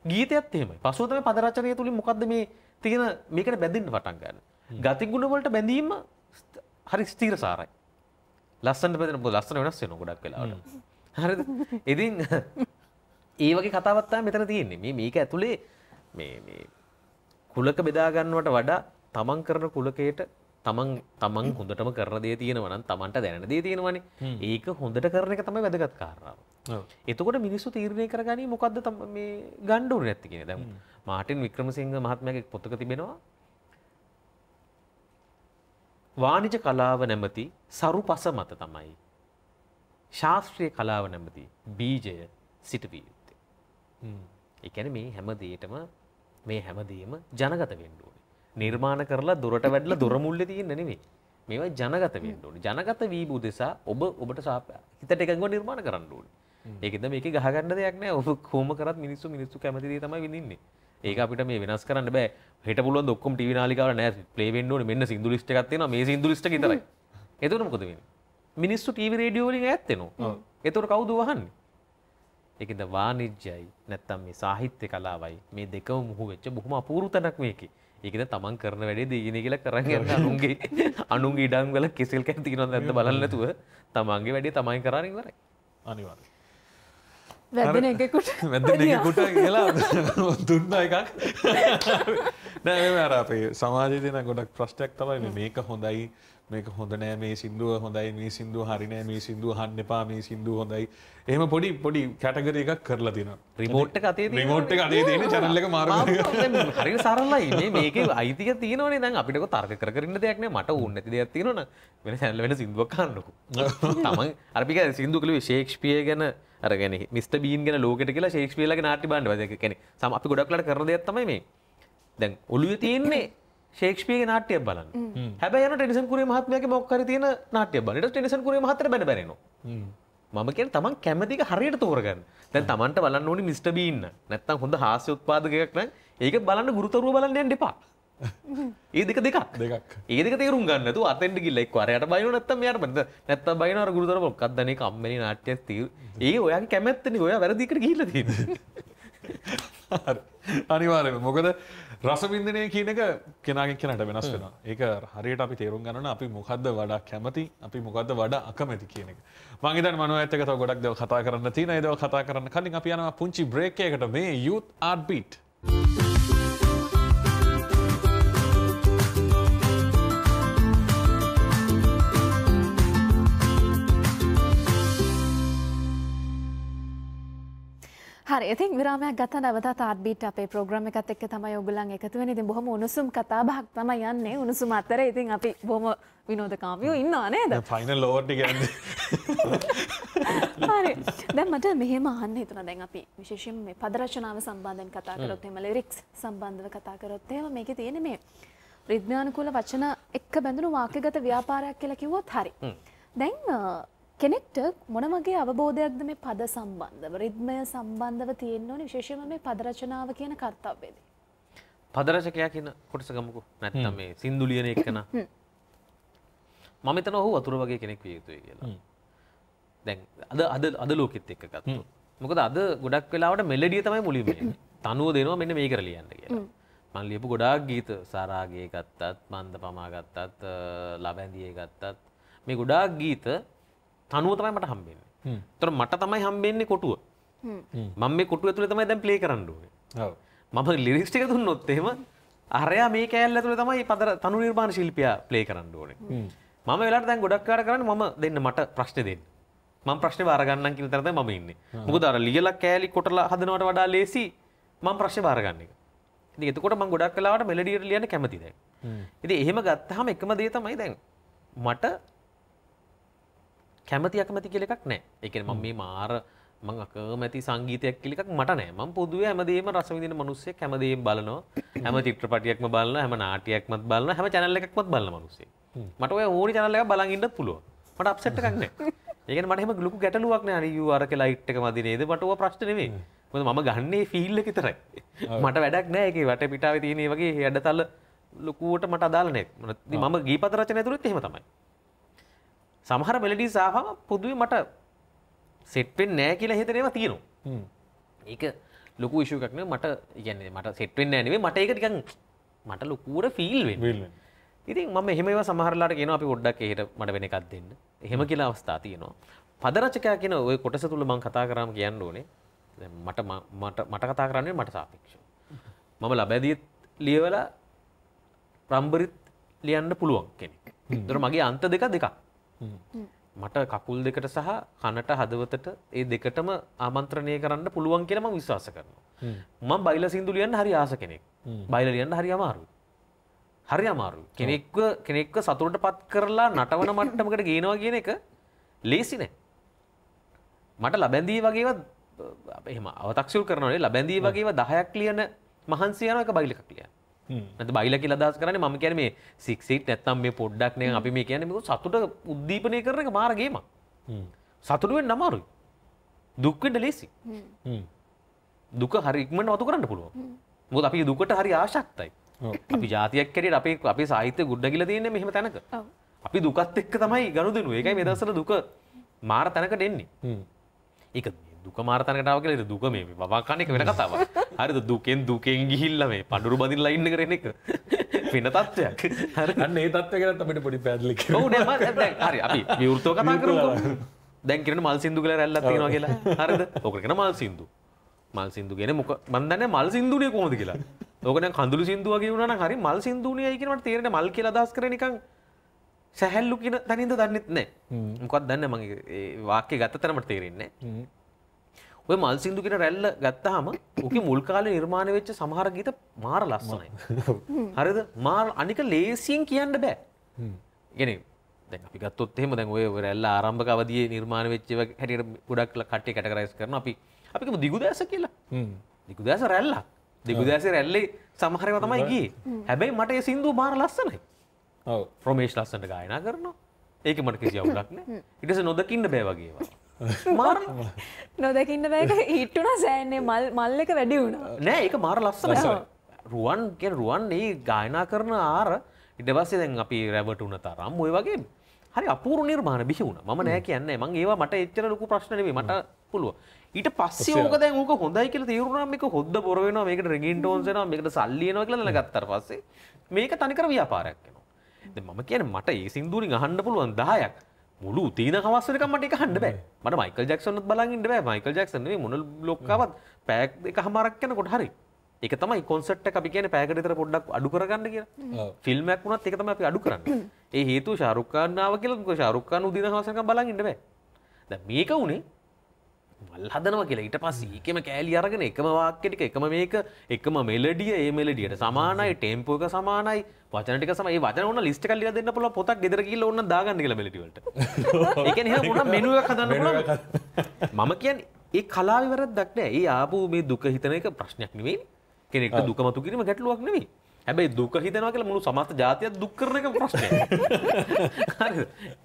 ගීතයත් එහෙමයි. පසුව තමයි පදරචනය තුලින් මොකද්ද මේ තියෙන මේකට බැඳෙන්න පටන් ගන්න. ගතිගුණ වලට බැඳීම හරි ස්ථීර සාරයි. ලස්සනට මොකද ලස්සන වෙනස් වෙනවා ගොඩක් වෙලාවට. හරිද? ඉතින් ඒ වගේ කතාවක් තමයි මෙතන තියෙන්නේ. මේ මේක ඇතුලේ මේ කුලක බෙදා ගන්නවට වඩා තමන් කරන කුලකයට තමන් තමන් හොඳටම කරන දේ තියෙනවා නම් තමන්ට දැනෙන දේ තියෙනවනේ. ඒක හොඳට කරන එක තමයි වැදගත් කාරණාව. ඔව්. එතකොට මිනිස්සු තීරණය කරගනී මොකක්ද මේ ගණ්ඩුවර නැති කියෙන දැම් මාටින් වික්‍රමසිංහ මහත්මයගේ පොතක තිබෙනවා. වානිජ කලාව නැමති සරු පස මත තමයි. ශාස්ත්‍රීය කලාව නැමති බීජය යුත්තේ එකැන මේ හැම දේටම මේ හැමදේම ජනගත වෙන්ඩුවන නිර්මාණ කරලා දුරට වැඩල දුරමුල්ල තියන්න නෙවේ මේවා ජනගත වෙන්ඩුවන ජනගත වී බුදෙසා ඔබ ඔබට සාප හිතට එකඟව නිර්මාණ කරන්නුවන් ඒකද මේක ගහගන්න දෙයක් නෑ. ඔබ කෝම කරත් මිනිස්සු මිනිස්සු කැමති තමයි විඳන්නේ. ඒක අපිට මේ වෙනස් කරන්න බෑ. හෙට පුළුවන් ඔක්කොම ටීවී නාලිකාවල නෑ. ප්ලේ වෙන්න ඕනේ. මෙන්න සින්දු ලිස්ට් එකක් තියෙනවා. මේ සින්දු ලිස්ට් එක විතරයි. එතකොට මොකද වෙන්නේ? මිනිස්සු ටීවී රේඩියෝ වලින් ඈත් වෙනවා. එතකොට කවුද වහන්නේ ඒකද වාණිජ්‍යයි නැත්තම් මේ සාහිත්‍ය කලාවයි මේ දෙකම මුහු වෙච්ච බොහොම අපූර්ව තැනක් මේකේ. ඒකද තමන් කරන වැඩේ දෙයිනේ කියලා කරන් යන අනුන්ගේ අනුන්ගේ ඉඩම් වල කෙසෙල් කැන් තියෙනවද නැද්ද බලන්න නැතුව තමන්ගේ වැඩේ තමයි කරන්නේ ඉවරයි. අනිවාර්යයෙන්. වැදෙන එකකුට වැදකුට කියලා දුන්න එකක් නෑ අර අපේ සමාජය දෙන ගොඩක් ප්‍රශ්ටයක් තමයි මේක හොඳයි මේක හොඳ නෑ මේ සිින්දුව හොඳයි මේ සිින්දුව හරිනෑ මේ සිින්දුව හන්න එපා මේ සිින්දුව හොඳයි. එහෙම පොඩි පොඩි කැටගර එකක් කරලා තින රිමෝට් අතේ රිමෝට් අතේ තියෙන channel එක මාරු. හරි සරලයි. මේ මේකේ අයිතිය තියෙනවනේ. දැන් අපිට තර්ක කර කර ඉන්න දෙයක් නෑ. මට ඕන නැති දෙයක් තියෙනවනේ වෙන channel වෙන සින්දුවක් අහන්නකෝ. තමන් අර අපි කිය සින්දු කළුවේ ෂේක්ස්පියර් ගැන අර ගැන මිස්ටර් බීන් ගැන ලෝකෙට කියලා ෂේක්ස්පියර්ලාගේ නාට්‍ය බලන්න බෑ ඒක කියන්නේ සම අපි ගොඩක් වෙලාට කරන දෙයක් තමයි මේ. දැන් ඔළුවේ තියෙන්නේ ෂේක්ස්පියර්ගේ නාට්‍යයක් බලන්න. හැබැයි යන ටෙනිසන් කුරේ මහත්මයාගේ මොකක් හරි තියෙන නාට්‍යයක් බලන්න. ඊට ටෙනිසන් කුරේ මහත්තයා බැන බැරෙනවා. මම කියන තමන් කැමතික හරියට තෝරගන්න. දැන් තමන්ට බලන්න ඕනි මිස්ටර් බීන් නැත්තම් හොඳ හාස්‍ය උත්පාදකයෙක් නම් ඒක බලන්න ගුරුතරුව බලන්න යන්න එපා. ඒ දෙක දෙකක්. දෙකක්. ඒ දෙක තේරුම් ගන්න නැතුව අතෙන්ට ගිහලා එක්ක අරයට බයිනෝ නැත්තම් මෙයාට බයින නැත්තම් බයිනෝ අර ගුරුතරුව මොකක්ද අනේ කම්මැලි නාට්‍යයක් තිය. ඒ ඔයාගේ කැමැත්තනේ. ඔයා වැරදිකට ගිහිල්ලා තියෙන්නේ. හරි. අනිවාර්යයෙන්ම. මොකද රසවින්දනය කියන එක කෙනාගෙන් කෙනට වෙනස් වෙන ඒක හරියට අපි තේරුම් ගන්න අපි මොකක්ද වඩා කැමති අපි මොකක්ද වඩා අකමැති කියන එක. මංගේතන මනුව ඇත්තක තව ගොඩක් දෙව කතා කරන්න තියෙන ඒදව කතා කරන්න කලින් අපි යනවා පුංචි බ්‍රේක් එකකට. මේ යුත් ආට් හරි ඉතින් විරාමයක් ගත නැවත තාත්බීට අපේ ප්‍රෝග්‍රම් එකත් එක්ක තමයි ඔයගොල්ලන් එකතු වෙන්නේ. ඉතින් බොහොම උණුසුම් කතා බහක් තමයි යන්නේ. උණුසුම් අතර ඉතින් අපි බොහොම විනෝදකාමියෝ ඉන්නවා නේද? ෆයිනල් ලෝට් එක යන්නේ හරි. දැන් මට මෙහෙම අහන්න හිතුණා දැන් අපි විශේෂයෙන් මේ පද රචනාව සම්බන්ධයෙන් කතා කරොත් එහෙම ලිරික්ස් සම්බන්ධව කතා කරොත් එහෙම මේකේ තියෙන්නේ මේ රිද්මයානුකූල වචන එක්ක බැඳුණු වාක්‍යගත ව්‍යාපාරයක් කියලා කිව්වොත් හරි. දැන් කෙනෙක්ට මොන වගේ අවබෝධයක්ද මේ පද සම්බන්ධව රිද්මය සම්බන්ධව තියෙන්න ඕනේ? විශේෂයෙන්ම මේ පද රචනාව කියන කර්තව්‍යයේදී. පදරචකයා කියන කොටස ගමුකෝ. නැත්තම් මේ සින්දු ලියන එක්කන මම හිතන ඔහු වතුර වගේ කෙනෙක් විය යුතුයි කියලා. දැන් අද අද අද ලෝකෙත් එක්ක ගත්තොත්. මොකද අද ගොඩක් වෙලාවට මෙලඩිය තමයි මුලින්ම එන්නේ. තනුව දෙනවා මෙන්න මේ කර ලියන්න කියලා. මං ලියපු ගොඩාක් ගීත සාරාගේ ගත්තත් මන්ද පමා ගත්තත් ලබැඳියේ ගත්තත්. මේ ගොඩාක් ගීත තනුව තමයි මට හම්බෙන්නේ තොර මට තමයි හම්බෙන්නේ කොටුව මම මේ කොටුව ඇතුලේ තමයි දැන් ප්ලේ කරන්න ඕනේ ඔව්. මම ලිරික්ස් ටික දුන්නොත් එහෙම අරයා මේ කෑල්ල ඇතුලේ තමයි පද තනු නිර්මාණ ශිල්පියා ප්ලේ කරන්න ඕනේ. මම වෙලාවට දැන් ගොඩක් කාර කරන්නේ මම දෙන්න මට ප්‍රශ්න දෙන්න. මම ප්‍රශ්නේ බාර ගන්නම් කියන තැන තමයි මම ඉන්නේ. මොකද අර ලියලා කෑලි කොටලා හදනවට වඩා ලේසි මම ප්‍රශ්නේ බාර ගන්න එක. ඉතින් එතකොට මම ගොඩක් වෙලාවට මෙලඩියට ලියන්න කැමති දැන්. ඉතින් එහෙම ගත්තාම එකම දේ තමයි දැන් මට කැමති අකමැති නැහැ. ඒ කියන්නේ මම මේ මාර මං අකමැති සංගීතයක් කියල එකක් මට නෑ. මං පොදුව හැමදේම රසවිදින මනුස්සේ හැමදේම් බලනවා. හැම චිත්‍රපටියක්ම බලන්න හැම නාටියක්මත් බලන්න හැම චැනල්ල එකක්මත් බලන්න මනුස්සේ මට ඔය ඕනි චැනල්ල එක බලගන්නත් පුළුව මට අපසෙට් එකක්න ඒක මටම ගලුකු ගැටලුවක් නෑ. අනියු අරක ලයිට් එක මදිනේද මටව ප්‍රශ්නවේ මොද මම ගන්නේ ෆිල්ල කිතරයි මට වැඩක් නෑ. එක වට පිටාව තියනේ වගේ හඩ තල්ල ලොකුවට මට අදාලනෙක් මම ගීපත රචන ඇතුරත් එහෙම තමයි සමහර මෙලඩී සාහම පොදුවේ මට සෙට්වෙන් නෑ කියලා හිතරේවා තියෙනවා. ඒක ලොකු විශෂකක්න මට ඉගන්නේ මට සෙට්වෙන් නෑනේ මට ඒක ටිකන් මට ලොකුවට ෆිල්වෙන් ඉතින් මම එහෙම සමහරලාට කියන අපි ොඩ්ඩක් එහට මට වෙන එකක් දෙන්න. එහෙම කියලා අවස්ථා තියෙනවා. පදරචකයා කියන ඔය කොටස තුළ මං කතා කරම කියන්න ඕනේ. මට මට කතා කරන්නේ මට සාපේක්ෂ මම ලබැදිත් ලියවල ප්‍රම්බරිත් ලියන්න පුළුවන් කෙනෙක්. දර මගේ අන්ත දෙක දෙකක් මට කකුල් දෙකට සහ කනට හදවතට ඒ දෙකටම ආමන්ත්‍රණය කරන්න පුළුවන් කියලම විශ්වාස කරනවා. මං බයිල සිින්දු ලියන්න හරි ආස කෙනෙක්. බයිල ලියන්න හරි අමාරු හරි අමාරු කෙනෙක්ව කෙනෙක්ව සතුරට පත් කරලා නටවන මට්ටමකට ගේනවා කියන එක ලේසි නෑ. මට ලබැඳී වගේව එහෙම අවතක්ෂල් කරනනේ ලබැඳී වගේව දහයක් ලියන මහන්සියන එක බයිලක් ලියන්න නැත බයිල කියලා දස් කරන ම කියන මේ සික්සිට නැත්තම් මේ පොඩ්ඩක් නය අපි මේ කියන සතුට උද්දීපනය කරන එක මාරගේම සතුටුවෙන් නමාරුයි දුක්වෙන්ට ලේසි. දුක හරික්මට වතු කරන්න පුළුව මුද අපි දුකට හරි ආශක්තයි. අපි ජාතියක් කරට අපේ අපේ සාහිත්‍ය ගුඩ්ඩගිල තියන්නේ මෙහම තැනක. අපි දුකත් එක්ක තමයි ගණු දෙනු ඒකයි මෙදසල දුක මාර තැනකට එන්නේ. ඒක දුක මාර්තනකටාව කලෙ දුක මේ බවාකානෙක වෙන කතාව හරිද? දුකෙන් දුකෙන් ගිහිල්ල මේ පඩුරු බදින් ලයින්න කරන එක. පින තත්ත්වයක්. අන්න ඒ තත්ව කරත් අපට පොඩි පැදලි හරි. අපි විවෘතෝ කතා කරු දැන්කරන මල් සිින්දු කල රැල්ල තියෙනවා කියලා. හරිද? ඕකරන මල් සිින්දු. මල් සිින්දු ගෙන මොක බන්දන්න මල් සිින්දුනය කොමද කියලා. ඕකන කඳුළු සිින්දුවගේ වුණ හරි මල් සිින්දුනය කියනට තේරෙන මල් කියලා දස් කරනිකං සැහැල්ලු කියන තනින්ද දන්නෙත් නෑ. මොකත් දන්න මගේ වාක්‍ය ගත්ත තරමට තේරෙන්නේ ඔය මල් සිින්දු කියෙන රැල්ල ගත්තහම ඕක මුල් කාල නිර්මාණය වෙච්ච සමහර ගීත මාර ලස්සනයි. හරිද? මාර අනික ලේසියෙන් කියන්න බෑ. ගෙන දැ අපි ගත්තොත් එහෙම දැන් ඔය රැල්ල ආරම්භක අවදිය නිර්මාණ වෙච්චව හැටියට ගොඩක් කට්ටේ කටකරයිස් කරන අපි අපිම දිගුදෑස කියලා. දිගුදෑස රැල්ල දිගුදෑස රැල්ලේ සමහරව තමයි ගිය. හැබැයි මට සිින්දු මාර ලස්සනයි. ප්‍රමේශ් ලස්සට ගායනා කරනවා. ඒක මට කිසි අවුලක්න ඉටස නොදකින්න බෑ වගේවා මාර නොදකින්න බෑක. හිට්ටුන සෑන්නේ මල් මල් එක වැඩි වුණ. නෑ ඒක මාර ලස්සන රුවන් කිය රුවන් ඒ ගායනා කරන ආර ඉඩවස්සේ දැන් අපි රැවට වන තරම් ඔය වගේ හරි අපූරු නිර්මාණ බිහි වුණ. ම නෑ කියන්න. මං ඒවා මට එච්චර ලොකු ප්‍රශ්නවේ මට පුළුව ඊට පස්සේ ඕක දැන් ඕක හොඳයි කියලා තේරුණාම මේක හොද්ද බොර වෙනවා. මේකට රිගින් ටෝන්ස් වෙනවා. මේකට සල්ලි එනවා කියලා දැනගත්තාට පස්සේ මේක තනිකර ව්‍යාපාරයක් වෙනවා. මම කියන මට ඒ සින්දුරින් අහන්න පුළුවන් දායක් මුළු තීන හවස්සක මට හන්ඩ බෑ. මට මයිකල් ජක්සනත් බලගින්ට බෑ. මයිකල් ජක්සන මුණ ලොක්කාවත් පැක් එක හමරක් යන කොට හරි. එක තමයි කොන්සට් අපි කියන පැකටතර පොඩ්ඩක් අඩු කරගන්න කිය ෆිල්ම්මක් වුණත් එක තම අපි අඩු කරන්න. ඒ හේතු ශාරුක්කාන්නාව කියලක ශාරුක්කාන උදින හසක බලගින්ට බෑ. මේක වුණේ මල් හදනව කියලා. ඊට පස් ඒකම කෑලි අරගෙන එකම වාක්‍යටික එකම මේක එකම මෙලඩිය ඒ මෙලඩියට සමානයි ටේම්පෝක සමානයි වචනටික සම වචන ඔන්න ලිස්ට කල්ල දෙන්න පුල පොතක් ගෙදර කියල ඔන්න දාගන්න කියල මෙලටිවට එක ුණ මෙනුව හදන්න මම කියන් ඒ කලාවිවර දක්න ඒ ආපු මේ දුක හිතන එක ප්‍රශ්නයක් නෙවේ කෙනෙක්ට දුකමතු කිරීම ගැටලුවක් නෙවේ හැබැයි දුක හිතනවා කියලා මුළු සමස්ත ජාතියක් දුක් කරන එක ප්‍රශ්නය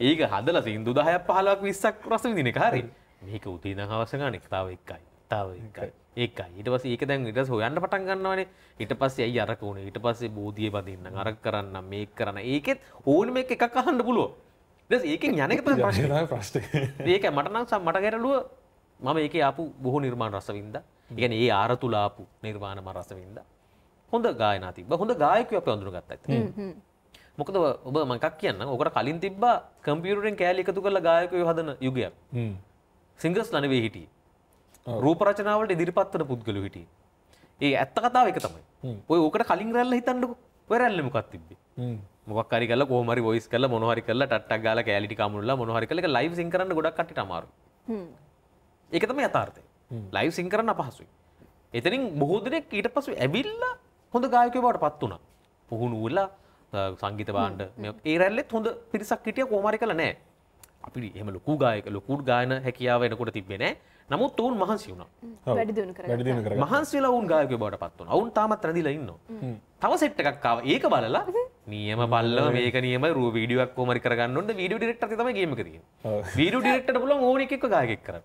ඒක හදලා සින්දු දහයක් පහලක් විස්සක් රස විදින එක. හරි මේක උදේ දහවස ගන්න තාව එකයි. තාව එකයි. ඒකයි ඊට පස්සේ ඒක දැන් ඊට පස්සේ හොයන්න පටන් ගන්නවානේ. ඊට පස්සේ ඇයි අරක උනේ? ඊට පස්සේ බෝධිය බඳින්න අරක කරන්න මේක කරන්න. ඒකෙත් ඕන මේක එකක් අහන්න පුළුවන්. ඊට පස්සේ ඒකෙන් යන එක තමයි ප්‍රශ්නේ. ප්‍රශ්න. ඒක මට නම් සම්- මට ගැටලුව. මම ඒකේ ආපු බොහෝ නිර්මාණ රස වින්දා. ඒ කියන්නේ ඒ ආර තුල ආපු නිර්මාණ මම රස වින්දා. හොඳ ගායනා තිබ්බා. හොඳ ගායකයෝ අපි අඳුනගත්තා ඇත්ත. මොකද ඔබ මම එකක් කියන්නම්. ඔකට කලින් තිබ්බා කම්පියුටරෙන් කෑලි එකතු කරලා ගායකයෝ හදන යුගයක්. සිංගර්ස් නෙවෙයි හිටියේ. රූප රචනාවලට ඉදිරිපත් වෙන පුද්ගලයෝ හිටියේ. ඒ ඇත්ත කතාව එක තමයි. ඔය ඕකට කලින් රැල්ල හිතන්නකෝ. ඔය රැල්ල මොකක්ද තිබ්බේ? මොකක් හරි කරලා කොහොම හරි වොයිස් කරලා මොනවා හරි කරලා ටට්ටක් ගාලා කැලි ටික අමුණලා මොනවා හරි කරලා ඒක ලයිව් සින් කරන්න ගොඩක් කට්ටියට අමාරුයි. ඒක තමයි යථාර්ථය. ලයිව් සින් කරන්න අපහසුයි. එතනින් බොහෝ දෙනෙක් ඊට පස්සෙ ඇවිල්ලා හොඳ ගායකයෝ බවට පත් වුණා. පුහුණු වෙලා සංගීත මේ- ඒ රැල්ලෙත් හොඳ පිරිසක් හිටිය කොහොම හරි කළා නෑ. අපි එහම ලොකු ගායක ලොකුට ගායන හැකියාව එනකොට තිබෙන නමුත් ඔවුන් මහන්සි වුණා. මහන්සිලා ඔවුන් ගායක බවට පත් වන ඔවුන් තාමත් රැදිලා ඉන්න තව සෙට් එකක්කාව ඒක බලලා නියම බල්ල මේක නියම රු වීඩියක් කෝමරි කරගන්නට වීඩිය ඩිරෙක්ට තම ගේමකද වීඩිය ඩිරෙක්ට පුල ඕනෙක් ගායෙක් කර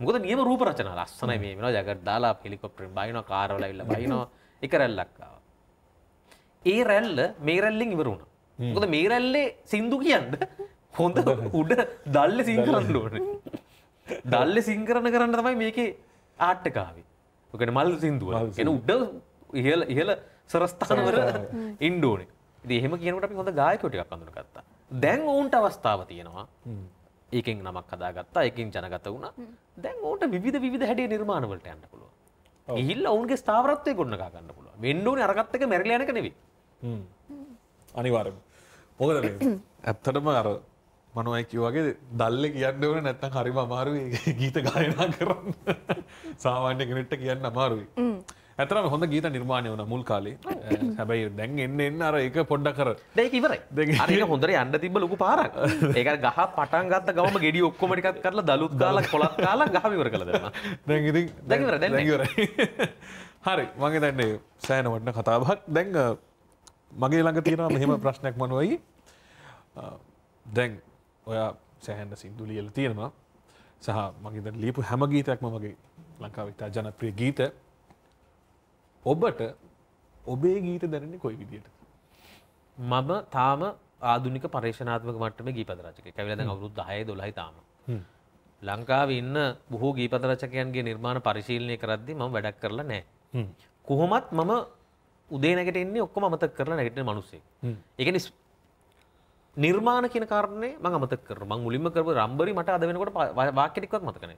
මොකද නියම රූප රචන. ලස්සන මේ වෙන ජගත් දාලා පිළිකොප්ටෙන් බයින කාරවලයිල්ල බයිනවා. එක රැල්ලක්කාව ඒ රැල්ල මේ රැල්ලෙන් ඉවරුණ මොකද මේ රැල්ලේ සින්දු කියන්න හොඳ උඩ දල්ල සිංකරන්න ඕන. දල්ල සිංකරන කරන්න තමයි මේකේ ආට්ටකාවේ ඔකට මල් සිින්දුව එන උඩ ඉහල ඉහල සරස්ථානවර ඉන්ඩෝන එහෙම කියනට අපි හොඳ ගායකොටික් අඳුන ගත්තා දැන් ඔවුන්ට අවස්ථාව තියෙනවා. ඒකෙන් නමක් කදාගත්තා එකින් ජනගත වුණ. දැන් ඕට විධ විධ හැඩේ නිර්මාණවලට යන්න පුළුව ඉහිල්ල ඔවුන්ගේ ස්ථාවරත්වය ගොන්නගා ගන්න පුළුව වෙන්ඩෝන අරගත්තක මැරලයනක නෙවේ අනිවාරම මොකද ඇත්තටම අර මනුවයි වගේ දල්ල කියන්න ඕන නැත්තම් හරිම අමාරුයි ගීත ගායනා කරන්න. සාමාන්‍ය කෙනෙට්ට කියන්න අමාරුයි. ඇතරම හොඳ ගීත නිර්මාණය වන මුල් කාලේ. හැබැයි දැන් එන්න එන්න අර එක පොඩ්ඩ කර දෙක ඉවරයි. හොඳර යන්න තිබ ලොකු පාරක්. ඒක ගහ පටන් ගත්ත ගම ගෙඩි ඔක්කොමටිකත් කරලා දලුත් කාලක් කොලත් කාලා ගහවිවර කළ දෙන්න දැන් ඉතින් දැන් ඉවරයි, දැන් දැන් ඉවරයි. හරි මගේ දැන්නේ සෑන වටන කතාබක් දැන් මගේ ළඟ තියෙනවා මෙහෙම ප්‍රශ්නයක් මනුවයි. දැන් ඔයා සෑහන්ඩ සිින්දු ලියල තියෙනවා. සහ මගේ ලියපු හැම ගීතයක්ම මගේ ලංකාවිතා ජනප්‍රිය ගීත. ඔබට ඔබේ ගීත දැනන්නේ කොයි විදියට? මම තාම ආදුනික පර්ේෂනාත්මක මටම ගීපද රචක කැවිලද අවුරුත් දහය දොලහි තාම. ලංකාව ඉන්න බොහෝ ගීපත රචකයන්ගේ නිර්මාණ පරිශීලනය කරද්දි ම වැඩක් කරලා නෑ කොහොමත් මම උදේනකට එන්නේ ඔක්කොම අමතක් කරලා නැගට මනුස්සේ එකන නිර්මාණ කියන කාරණය ම අමතක් කර මං මුලින්ම කරව රම්බරි මට අද වෙනකොට වාක්‍යටික්වත් මතකන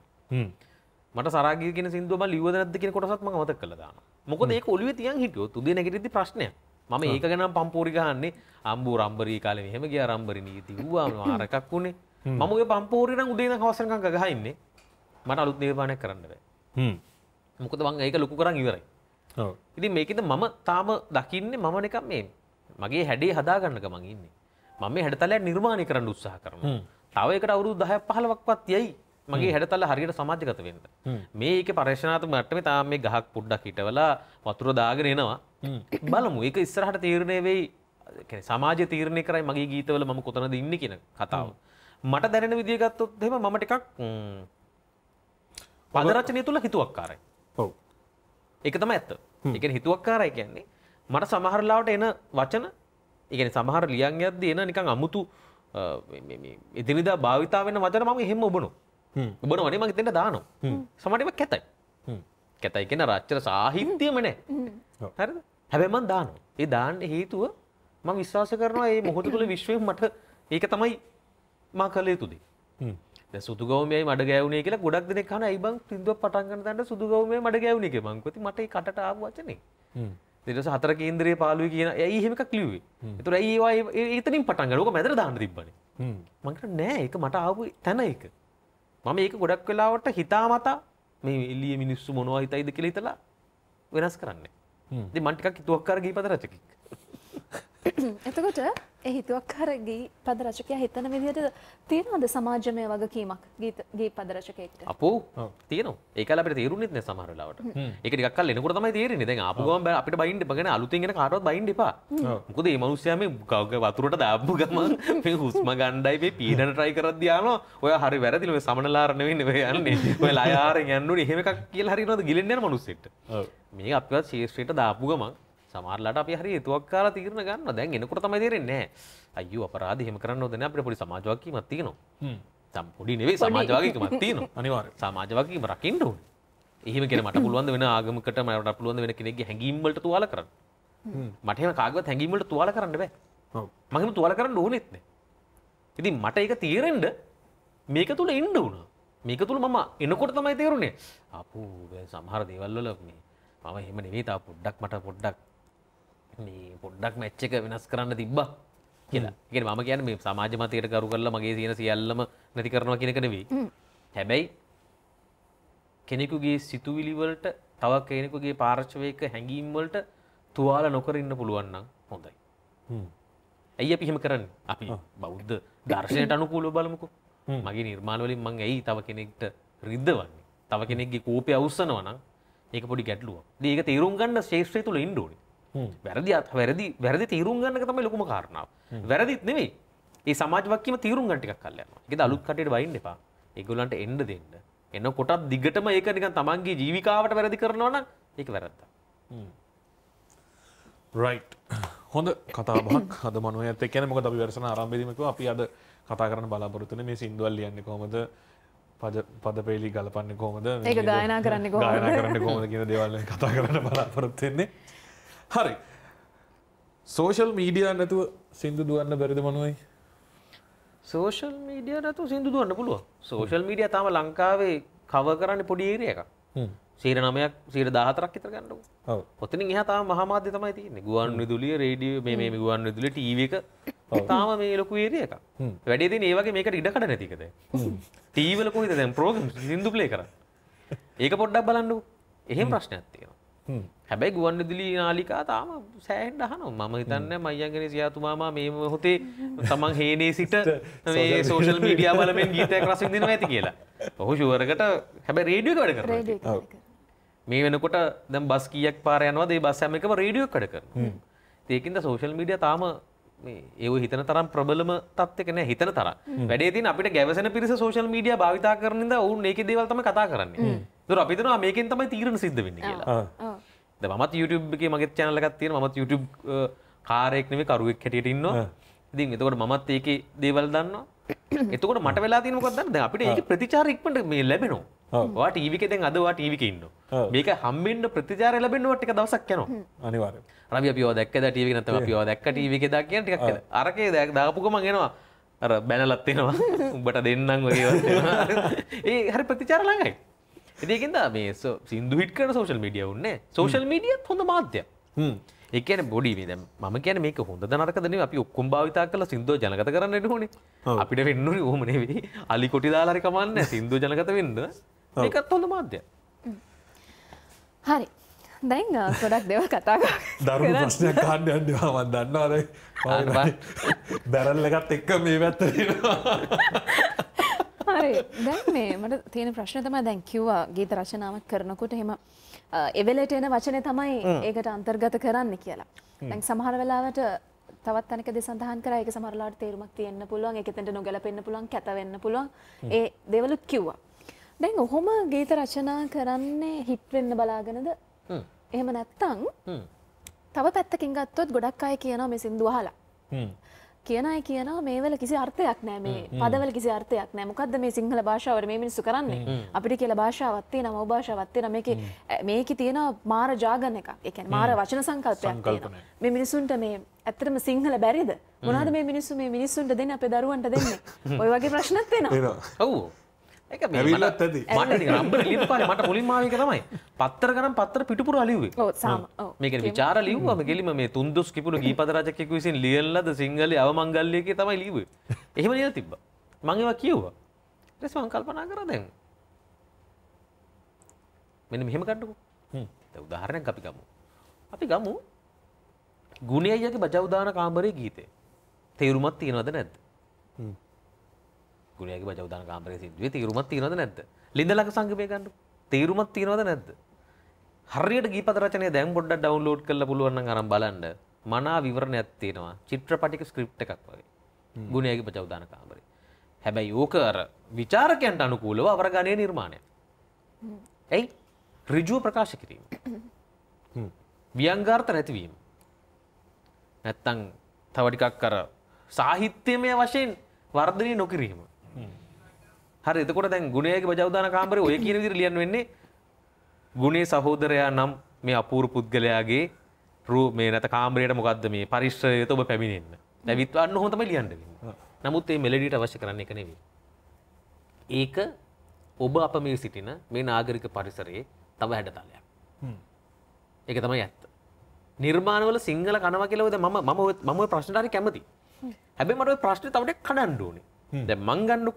මට සරාගියගෙන සිදුව ලිවද නැද කියෙන කොටසත් ම මතක් කළදාන මොකද ඒ ඔලිව තියන් හිටියෝ තුදේ නැගටති ප්‍රශ්නය මම ඒක ගැනම් පම්පෝරිගහන්නේ අම්බූ රම්බරී කාල මෙහෙම ගිය රම්බරි නීති වූවා ආරකක් වුණේ. මමගේ පම්පෝරින උදේන හවසකං ගහයින්නේ මට අලුත් නිර්මාණයක් කරන්න බෑ. මොකද වං ඒක ලොකු කරන්න ඉවරයි. ඉතින් මේකද මම තාම දකින්නේ මම නිකම් මේ මගේ හැඩේ හදාගන්නක මං ඉන්නේ මම හැඩතලයක් නිර්මාණය කරන්න උත්සාහ කරනවා. තව එකට අවුරුදු 10ක් 15ක්වත් යයි. මගේ හැඩතල හරියට සමාජගත වෙන්න. මේ ඒක පර්යේෂණාත්මක මට්ටමේ තාම මේ ගහක් පොඩ්ඩක් හිටවලා වතුර දාගෙන එනවා. බලමු ඒක ඉස්සරහට තීරණය වෙයි. සමාජය තීරණය කරයි මගේ ගීතවල මම කොතනද ඉන්නේ කියන කතාව. මට දැනෙන විදිය ගත්තොත් එහෙම මම ටිකක් ම්, පද රචනය තුල හිතුවක්කාරයි. ඔව්. ඒක තම ඇත්ත. එක හිතුවක්කාරයි කියන්නේ මට සමහරලාවට එන වචන එකන සමහර ලියන් යද්ද එන නිකං අමුතු ඉදිරිදා භාවිතා වෙන වචන මම එහෙම ඔබනු ඔබන වනේ මගේ තෙන්ට දානො සමටිම කැතයි. කැතයි කියෙන රච්චර සාහිත්‍යයම නෑ. හරි හැබැමන් දානු ඒ දාන්න හේතුව මං විශ්වාස කරනවා ඒ මොහොත තුළ විශ්වය මට ඒක තමයි මා කළ යුතුදේ සුදුගවමයි මඩ ගැවුණේ කියලා ගොඩක් දෙනෙක් කන අයිබං පින්දුව පටන් ගන්න තැනට සුදුගවමේ මඩ ගැවුණේ කියලා. මං කිව්වා මට ඒ කටට ආපු වචනේ පස්සේ හතර කේන්දරයේ පාළුවේ කියන ඇයි ලිව්වේ. ඒතර ඇයි ඒවා ඒ- එතනින් පටන් ගන්න. ඕක මැදට දාන්න තිබ්බනේ. මං කිව්වා නෑ ඒක මට ආපු තැන ඒක. මම ඒක ගොඩක් වෙලාවට හිතාමතා මේ එළිය මිනිස්සු මොනවා හිතයිද කියලා හිතලා වෙනස් කරන්නේ. ඉතින් මං ටිකක් හිතුවක්කාර ගීපද රචකෙක් එතකොට ඒ හිතුවක්කාරගේ පද රචකයා හිතන විදිහට තියෙනවද සමාජමය වගකීමක් ගීත ගේ පද රචකයෙක්ට. අපෝ? තියනවා. ඒකල අපිට තේරුණෙත් නෑ සමහර වෙලාවට. ඒක ටිකක් කල් එනකොට තමයි තේරෙන්නේ. දැන් ආපු ගමන් අපිට බයින්න එපා. කියන්නේ අලුතෙන් එන කාටවත් බයින්න එපා. මොකද මේ මිනිස්සයා මේ වතුරට දාපු ගමන් මේ හුස්ම ගණ්ඩයි මේ පීඩන try කරද්දී යනවා. ඔය හරි වැරදිල ඔය සමනලාර නෙවෙයි නෙවෙයි යන්නේ. ඔය ලයාරෙන් යන්න ඕනේ. එහෙම එකක් කියලා හරිනවද ගිලෙන්න යන මිනිස්සෙක්ට. මේ අපිවත් ශේෂ්ත්‍රයට දාපු ගමන් සමහරලාට අපි හරි ඒතුවක් කාලා තීරණ ගන්න දැන් එනකොට තමයි තේරෙන්නේ අයියෝ අපරාධ එහෙම කරන්න ඕනේ නෑ. අපිට පොඩි සමාජ වගකීමක් තියෙනවා සම් පොඩි නෙවෙයි සමාජ වගකීමක් තියෙනවා. අනිවාර්ය සමාජ වගකීම රකින්න ඕනේ. එහෙම කියන මට පුළුවන් ද වෙන ආගමකට මට පුළුවන් ද වෙන කෙනෙක්ගේ හැඟීම් වලට තුවාල කරන්න. මට එහෙම කාගවත් හැඟීම් වලට තුවාල කරන්න බෑ. ඔව්. මම එහෙම තුවාල කරන්න ඕනෙත් නෑ. ඉතින් මට ඒක තීරෙන්න මේක තුල ඉන්න වුණා මේක තුල මම එනකොට තමයි තේරුනේ. අපෝ දැන් සමහර දේවල් වල මේ මම එහෙම නෙවෙයි තා පොඩ්ඩක් මට පොඩ්ඩක් මේ පොඩ්ඩක් මැච් එක වෙනස් කරන්න තිබ්බා කියලා. කියන්නේ මම කියන්නේ මේ සමාජ මතයට කරු කරලා මගේ තියෙන සියල්ලම නැති කරනවා කියන එක නෙවෙයි. හැබැයි කෙනෙකුගේ සිතුවිලි වලට තව කෙනෙකුගේ පාර්ශවයක හැඟීම් වලට තුවාල නොකර ඉන්න පුළුවන් නම් හොඳයි. ඇයි අපි එහෙම කරන්නේ? අපි බෞද්ධ දර්ශනයට අනුකූලව බලමුකෝ. මගේ නිර්මාණවලින් මං ඇයි තව කෙනෙක්ට රිද්ධවන්නේ තව කෙනෙක්ගේ කෝපය අවස්සනවනම් ඒක පොඩි ගැටලුව ඒක තේරුම් ගන්න ශේෂත්‍රය තුළ ඉන්ඩෝනි වැරදි අත් වැරදි වැරදි තීරුම් ගන්න තමයි ලොකුම කාරණාව. වැරදිත් නෙවෙයි ඒ සමාජවක්කීම තීරුම් ගන්න ටිකක් කල්යනවා ඒක අලුත් කටට වයින්න එපා. ඒගොල්ලන්ට එන්න දෙන්න. එන්න කොටත් දිගටම ඒක නිකන් තමන්ගේ ජීවිකාවට වැරදි කරනවා නම් ඒක වැරද්දා රයි් හොඳ කතාබක් හද මනුව ඇත කියන මොක අපි වැරසන ආරම්භදීමක අපි අද කතා කරන බලාපොරත්තුන මේ සිින්දුවල් ලියන්න කොමද පද පද පෙලි ගලපන්න කොමද ඒක ගායනා කරන්න කොහොමද? ගායනා කරන්න කොමද කියන දේවල්ල කතා කරන්න බලාපොරොත්වෙන්නේ හරි. සෝෂල් මීඩිය නැතුව සිින්දු දුවන්න බැරිද මනුවයි? සෝෂල් මීඩිය නතු සිදු දුවන්න පුළුව සෝෂල් මීඩිය තම ලංකාවේ කව කරන්න පොඩි ඒරිය එක සීර නමයක් සීර දාහතරක් ඉතර ගන්නඩු එහ තාම මහමාධ්‍ය තමයි තියන්නේ. ගුවන් විදුලිය රේඩිය මේ ගුවන් විදුලි ටීව එක. තාම මේ ලොකු ඒරිය එක වැඩේ ඒවගේ මේකට ඉඩකට නැතිකද ටීවල කොහිද දැන් ප්‍රෝගම් සිින්දු ප්ලේ කර ඒක පොඩ්ඩක් බලන්නු එහෙම ප්‍රශ්නයක් තියෙනවා හැබැයි ගුවන් විදුලි නාලිකා තාම සෑහෙන් අහනවා මම හිතන්නේ මයියන්ගෙන සියාතුමාමා මේ මොහොතේ තමන් හේනේ සිට මේ සෝෂල් මීඩියා බලමින් ගීතයක් රස විඳිනවා ඇති කියලා. ඔහු ෂුවරකට හැබැයි රේඩියෝ එක වැඩ කරනවා. මේ වෙනකොට දැන් බස් කීයක් පාර යනවා ඒ බස් හැම එකම රේඩියෝ එක වැඩ කරනවා. ඒකින්ද සෝෂල් මීඩියා තාම ඒව හිතන තරම් ප්‍රබලම තත්ත්වයක නෑ හිතන තරම්. වැඩේ තියෙන අපිට ගැවසෙන පිරිස සෝෂල් මීඩියා භාවිතා කරන ඉඳ ඔවුන් ඒකේ දේවල් තමයි කතා කරන්නේ. ඒතර අපි හිතනවා මේකෙන් තමයි තීරණ සිද්ධ වෙන්නේ කියලා. ද මත් YouTube එක මගේ චැනල එකක් තියෙන මත් YouTube අ, කාරයෙක් නෙමෙයි කරුවෙක් හැටියට ඉන්නවා. ඉතින් එතකොට මමත් ඒකේ දේවල් දන්නවා. එතකොට මට වෙලා තියෙන මොකක්ද දන්නවද? දැන් අපිට ඒකේ ප්‍රතිචාර ඉක්මනට මේ ලැබෙනවා. ටීවී එකේ දැන් අද ඔයා ටීවී එකේ ඉන්නවා. මේක හම්බෙන්න ප්‍රතිචාර ලැබෙන්නවත් ටික දවසක් යනවා. අනිවාර්ය රවි අපි ඔය දැක්කද ටීවී එක නැත්නම් අපි ඔය දැක්ක ටීවී එකේ දා කියන ටිකක් එද. අරකේ දැක් දාපු ගමන් එනවා. අර බැනලත් එනවා. උඹට දෙන්නම් වගේ. ඒ හරි ප්‍රතිචාර ළඟයි. ඒකින්ද මේ සින්දු හිට් කරන සෝෂල් මීඩියා උන්නේ. සෝෂල් මීඩියාත් හොඳ මාධ්‍යයක්. ඒ කියන්නේ බොඩි මේ දැන් මම කියන්නේ මේක හොඳද නරකද නෙවෙයි අපි ඔක්කොම භාවිතා කරලා සින්දුව ජනගත කරන්න ඕනේ. අපිට වෙන්න ඕනේ ඔහොම නෙවෙයි. අලි කොටි දාලා හරි කමන්නේ සින්දුව ජනගත වෙන්න. මේකත් හොඳ මාධ්‍යයක්. හරි. දැන් ගොඩක් දේවල් කතා දරුණු ප්‍රශ්නයක් කාණ්ඩ යන්නවා මන් දන්නවාද බැරල් එකත් එක්ක මේ පැත්තෙනවා හරි. දැන් මේ මට තියෙන ප්‍රශ්න තමයි දැන් කිව්වා ගීත රචනාවක් කරනකොට එහෙම එවෙලට එන වචනය තමයි ඒකට අන්තර්ගත කරන්න කියලා. දැන් සමහර වෙලාවට තවත් තැනකදී සඳහන් කරා. ඒක සමහරලාට තේරුමක් තියෙන්න පුළුවන් ඒක එතනට නොගැලපෙන්න පුළුවන් කැත වෙන්න පුළුවන්. ඒ දේවලුත් කිව්වා. දැන් ඔහොම ගීත රචනා කරන්නේ හිට් වෙන්න බලාගෙනද? එහෙම නැත්තම් තව පැත්තකින් ගත්තොත් ගොඩක් අය කියනවා මේ සින්දු අහලා කියන අය කියනවා මේවල කිසි අර්ථයක් නෑ මේ පදවල කිසි අර්ථයක් නෑ. මොකද්ද මේ සිංහල භාෂාවට මේ මිනිස්සු කරන්නේ? අපිට කියලා භාෂාවක් තියෙනවා මව භාෂාවක් තියෙනවා. මේකේ මේකේ තියෙන මාර ජාගන එකක්. ඒ කියන්නේ මාර වචන සංකල්පයක් තියෙනවා. මේ මිනිසුන්ට මේ ඇත්තටම සිංහල බැරිද? මොනවද මේ මිනිස්සු මේ මිනිස්සුන්ට දෙන්නේ? අපේ දරුවන්ට දෙන්නේ. ඔය වගේ ප්‍රශ්නත් එනවා. ඔව් ඇවිල්ලත් මට- නම්බර ලියපු කාලේ මට මුලින්ම ආවේ ඒක තමයි. පත්තර ගණන් පත්තර පිටුපුර අලියුවේ. ඔව් සාම ඔව් මේක විචාර ලිව්වම ගෙලිම මේ තුන්දුස් කිපුණු ගීපද රජකෙකු විසින් ලියන ලද සිංහලයේ අවමංගල්‍යකේ තමයි ලිව්වේ. එහෙම ලියලා තිබ්බා. මම ඒවා කිව්වා. ඊට පස්සේ මම කල්පනා කරා දැන්. මෙන්න මෙහෙම ගන්නකො. දැන් උදාහරණයක් අපි ගමු. අපි ගමු ගුණයයිගේ බජවුදාන කාමරේ ගීතේ. තේරුමක් තියනවද නැද්ද? ගුණයාගේ බජවදාන කාමරයේ සිදුවේ තීරුමක් තියෙනවද නැද්ද? ලින්දලක සංගමය ගන්න. තීරුමක් තියෙනවද නැද්ද? හරියට ගීපද රචනය දැන් පොඩ්ඩක් ඩවුන්ලෝඩ් කරලා පුළුවන් නම් අරන් බලන්න. මනා විවරණයක් තියෙනවා. චිත්‍රපටික ස්ක්‍රිප්ට් එකක් වගේ. ගුණයාගේ බජවදාන කාමරේ. හැබැයි ඕක අර විචාරකයන්ට අනුකූලව අවරගණයේ නිර්මාණයක්. ඇයි? ඍජුව ප්‍රකාශ කිරීම. ව්‍යංගාර්ථ නැතිවීම. නැත්තම් තව ටිකක් අර සාහිත්‍යමය වශයෙන් වර්ධනය නොකිරීම. හරි එතකොට දැන් ගුණයාගේ බජවදාන කාමරේ ඔය කියන විදිහට ලියන්න වෙන්නේ ගුණේ සහෝදරයා නම් මේ අපූර්ව පුද්ගලයාගේ රූ මේ නැත කාමරයට මොකද්ද මේ පරිශ්‍රයට ඔබ පැමිණෙන්න. අන්න ඔහොම තමයි ලියන්න වෙන්නේ. නමුත් මේ මෙලඩියට අවශ්‍ය කරන්නේ ඒක නෙවෙයි. ඒක ඔබ අප මේ සිටින මේ නාගරික පරිසරයේ තව හැඩතලයක්. ඒක තමයි ඇත්ත. නිර්මාණවල සිංහල කනවා කියලා ඔය මම මම ඔය- ප්‍රශ්නට හරි කැමති. හැබැයි මට ඔය ප්‍රශ්නේ තව ටිකක් කඩන්න ඕනේ. දැන් මං ගන්නකො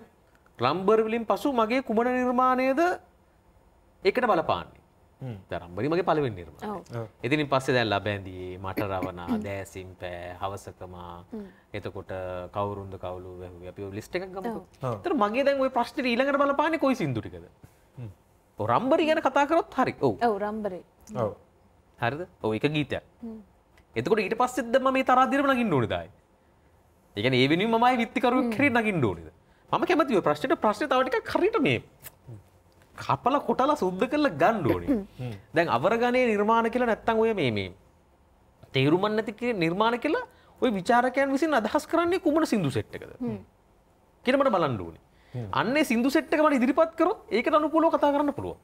රම්බර් වලින් පසු මගේ කුමන නිර්මාණයද ඒකට බලපාන්නේ. රම්බරි මගේ පලවෙන් නිර්ම ඔව්. එතිනින් පස්සේ දැන් ලබැඳී මට රවනා දෑසිම් පෑ හවසකමා. එතකොට කවරුන්ද කවුලු වැහ අපි ලිස්ට එකක් ගම තර මගේ දැන් ඔය ප්‍රශ්ට ඊළඟට බලපාන කොයි සිදුටිකද රම්බරි ගැන කතා කරොත් හරි. ඔව්. රම්බරේ. ඔව්. හරිද? ඔය එක ගීතයක්. එතකොට ඊට පස්සෙද ම මේ තරාදිරම නගින් ඕනිදායි ඒකන ඒ වෙනින් මයි විත්තිකරු කරි නගින් ඕනිද මම කැමතිව ප්‍රශ්නයට ප්‍රශ්න තවටික කරට මේ කපල කොටල සුද්ද කරල ගණ්ඩෝනි දැන් අවරගනය නිර්මාණ කියලා නැත්තං ඔය මේ මේ තේරුමන් නැති නිර්මාණ කියලා ඔය විචාරකයන් විසින් අදහස් කරන්නේ කුමන සිින්දු සෙට්කද කියනමට බලන්ඩුවනි අන්නේ සිින්දු සෙට්ක මට ඉදිරිපත් කරොත් ඒක අනුපුලෝ කතා කරන්න පුළුව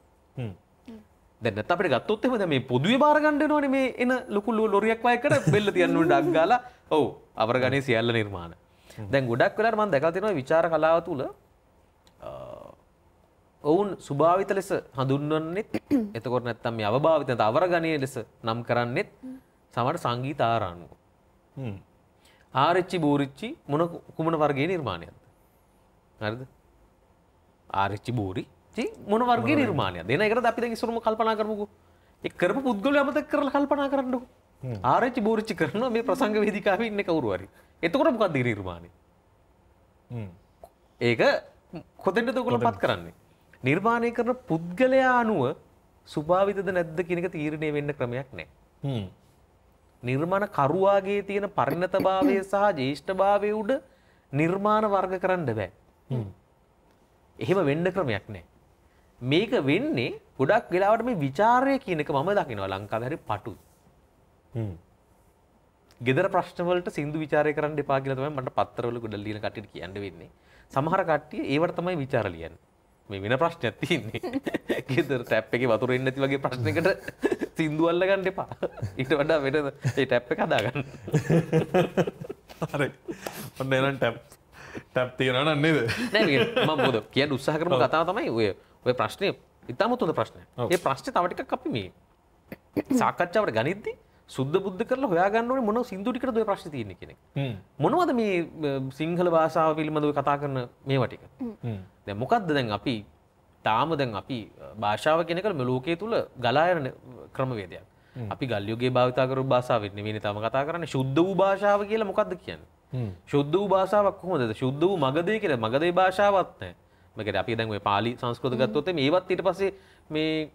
දැන්න අපට ගත්තොත් එම මේ පොදුව බාරගණ්ඩනවන මේ එන ලොකුල්ලු ලොරියක් වයකට බෙල්ල තියන්නු ඩක්ගාල ඔවු අවරගනය සියල්ල නිර්මාණ දැන් ගොඩක් වෙලට මන් දැකතිනවා විචාර කලාව තුළ ඔවුන් සුභාවිත ලෙස හඳුන්වන්නෙත් එතකොට නැත්තම් මේ අවභාවිත අවරගනය ලෙස නම් කරන්නෙත් සමට සංගීත ආරාණුව ආරච්චි බූරිච්චි මොන කුමන වර්ගේ නිර්මාණයක්ද? හරිද? ආරච්චි බූරි මොන වර්ගේ නිර්මාණය දෙන එකට අපි දැන් ඉස්සරම කල්පනා කරමුකෝ. ඒ කරපු පුද්ගලයා අමතක කරලා කල්පනා කරන්නකෝ ආරච්චි බූරිච්චි කරනවා මේ ප්‍රසංග වේදිකාවේ ඉන්න කවුරු හරි. එතකොට මොකක්ද නිර්මාණය? ඒක කොතෙන්ටද ඔයගොල්ලෝ පත් කරන්නේ? නිර්මාණය කරන පුද්ගලයා අනුව සුභාවිතද නැද්ද කියන එක තීරණය වෙන්න ක්‍රමයක් නැහැ නිර්මාණ කරුවාගේ තියෙන පරිණතභාවය සහ ජේෂ්ඨභාවය උඩ නිර්මාණ වර්ග කරන්න බෑ. එහෙම වෙන්න ක්‍රමයක් නෑ. මේක වෙන්නේ ගොඩක් වෙලාවට මේ විචාරය කියනක මම දකිනවා ලංකාව හැරි පටු ගෙදර ප්‍රශ්නවලට සිදු විචාරය කරන්න තමයි මට පත්තරවල ගොඩක් ලියන කට්ටියට කියන්න වෙන්නේ. සමහර කට්ටිය ඒවට තමයි විචාර ලියන්නේ. මේ වෙන ප්‍රශ්නයක් තියෙන්නේ. ගෙදර ටැප් එකේ වතුර එන්නේ නැති වගේ ප්‍රශ්නයකට සින්දු අල්ල ගන්න එපා. ඊට වඩා වෙන ඒ ටැප් එක හදාගන්න. හරි. ඔන්න එනම් ටැප් ටැප් තියෙනවන නේද? නෑ මම මොකද කියන්න උත්සාහ කරපු කතාව තමයි ඔය ඔය ප්‍රශ්නය ඉතාමත් හොඳ ප්‍රශ්නය ඒ ප්‍රශ්න තව ටිකක් අපි මේ සාකච්ඡාවට ගනිද්දී සුද්ධ බුද්ධ කරලා හොයාගන්න ඕනේ මොන සින්දු ටිකටද ඔය ප්‍රශ්නේ තියෙන්නේ කියන එක. මොනවද මේ සිංහල භාෂාව පිළිබඳව කතා කරන මේවා ටික? දැන් මොකද්ද දැන් අපි තාම දැන් අපි භාෂාව කියන එක ලෝකයේ තුල ගලා යන ක්‍රමවේදයක්. අපි ගල්යුගේ භාවිතා කරපු භාෂාවෙත් නෙවෙයි තාම කතා කරන්නේ ශුද්ධ වූ භාෂාව කියලා මොකද්ද කියන්නේ? ශුද්ධ වූ භාෂාවක් කොහොමද? ශුද්ධ වූ මගධය කියලා මගධේ භාෂාවක් නැහැ. මකද අපි දැන් ඔය පාලි සංස්කෘත ගත්තොත් මේවත් ඊට පස්සේ මේ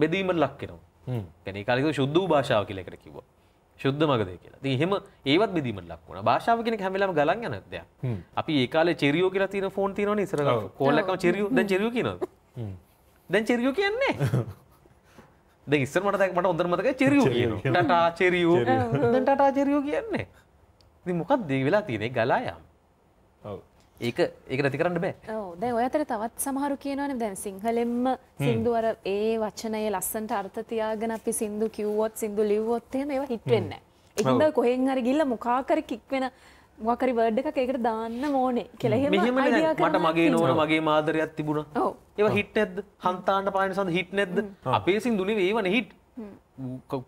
බෙදීමට ලක් වෙනවා. කැනේ කාලෙක ශුද්ධ භාෂාව කියලා එකට කිව්වා. ශුද්ධ මගධය කියලා. ඉතින් එහෙම ඒවත් බෙදීමට ලක් වුණා. භාෂාව කියන එක හැම වෙලාවෙම ගලන් යන දෙයක්. අපි ඒ කාලේ චෙරියෝ කියලා තියෙන ෆෝන් තියෙනවනේ ඉස්සර කෝල් එකම චෙරියෝ දැන් චෙරියෝ කියනවද? දැන් චෙරියෝ කියන්නේ දැන් ඉස්සර මට මට හොඳට මතකයි චෙරියෝ කියනවා. Tata cheerio. දැන් ටටා චෙරියෝ කියන්නේ. ඉතින් මොකක්ද මේ වෙලා තියෙන්නේ ගලා යාම. ඔව් ඒක ඒක නැති කරන්න බෑ. ඔව් දැන් ඔය අතර තවත් සමහරු කියනවනේ දැන් සිංහලෙන්ම සින්දු අර ඒ වචනයේ ලස්සනට අර්ථ තියාගෙන අපි සින්දු කිව්වොත් සින්දු ලිව්වොත් එහෙම ඒවා හිට වෙන්නේ නැහැ. ඒ හින්දා කොහෙන් හරි ගිහලා මොකා කර කික් වෙන මොකක් හරි වර්ඩ් එකක් ඒකට දාන්න ඕනේ කියලා එහෙම මෙහෙම idea මට මගේ නෝන මගේ මාදරයක් තිබුණා. ඔව්. ඒවා හිට් නැද්ද? හන්තාන්න පායන සඳ හිට් නැද්ද? අපේ සින්දු නෙවෙයි ඒවනේ හිට්.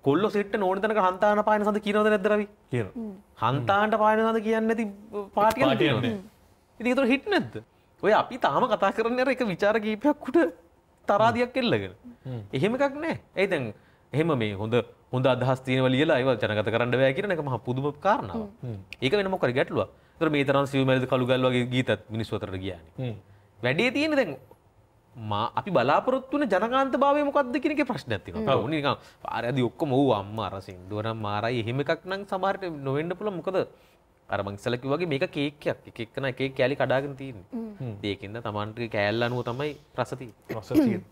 කොල්ලෝ සෙට්ට නෝන තැනක හන්තාන පායන සඳ කියනවද නැද්ද රවි? කියන හන්තාන්ට පායන සඳ කියන්නේ නැති පාටියක් ඒතර හිට් නැද්ද? ඔය අපි තාම කතා කරන්නේ එක විචාර කීපයක් උඩ තරාදියක් එල්ලගෙන. එහෙම එකක් නෑ. දැන් එහෙම මේ හොඳ හොඳ අදහස් තියෙනවා ලියලා ඒවා ජනගත කරන්න බෑ කියන එක මහා පුදුම කාරණාවක්. ඒක වෙන මොකක් හරි ගැටලුවක්. ඒතර මේ තරම් සිව්මැලිද කළු ගල් වගේ ගීතත් මිනිස්සු අතරට ගියානේ. වැඩේ තියෙන්නේ දැන් මා අපි බලාපොරොත්තු වෙන ජනකාන්ත භාවය මොකක්ද කියන එකේ ප්‍රශ්නයක් තියෙනවා. ඔව් නිකන් පාරදී ඔක්කොම ඔව් අම්මා අර සින්දුව නම් මාරයි එහෙම එකක් නම් සමහරට නොවෙන්න පුළුවන් මොකද අර මං ඉස්සෙල්ලා කිව්වා වගේ මේක කේක් එකක්. එක එකන එක එක කෑලි කඩාගෙන තියෙන්නේ. ඒකින්ද Tamanට කෑල්ල අනුව තමයි රස තියෙන්නේ. රස තියෙන.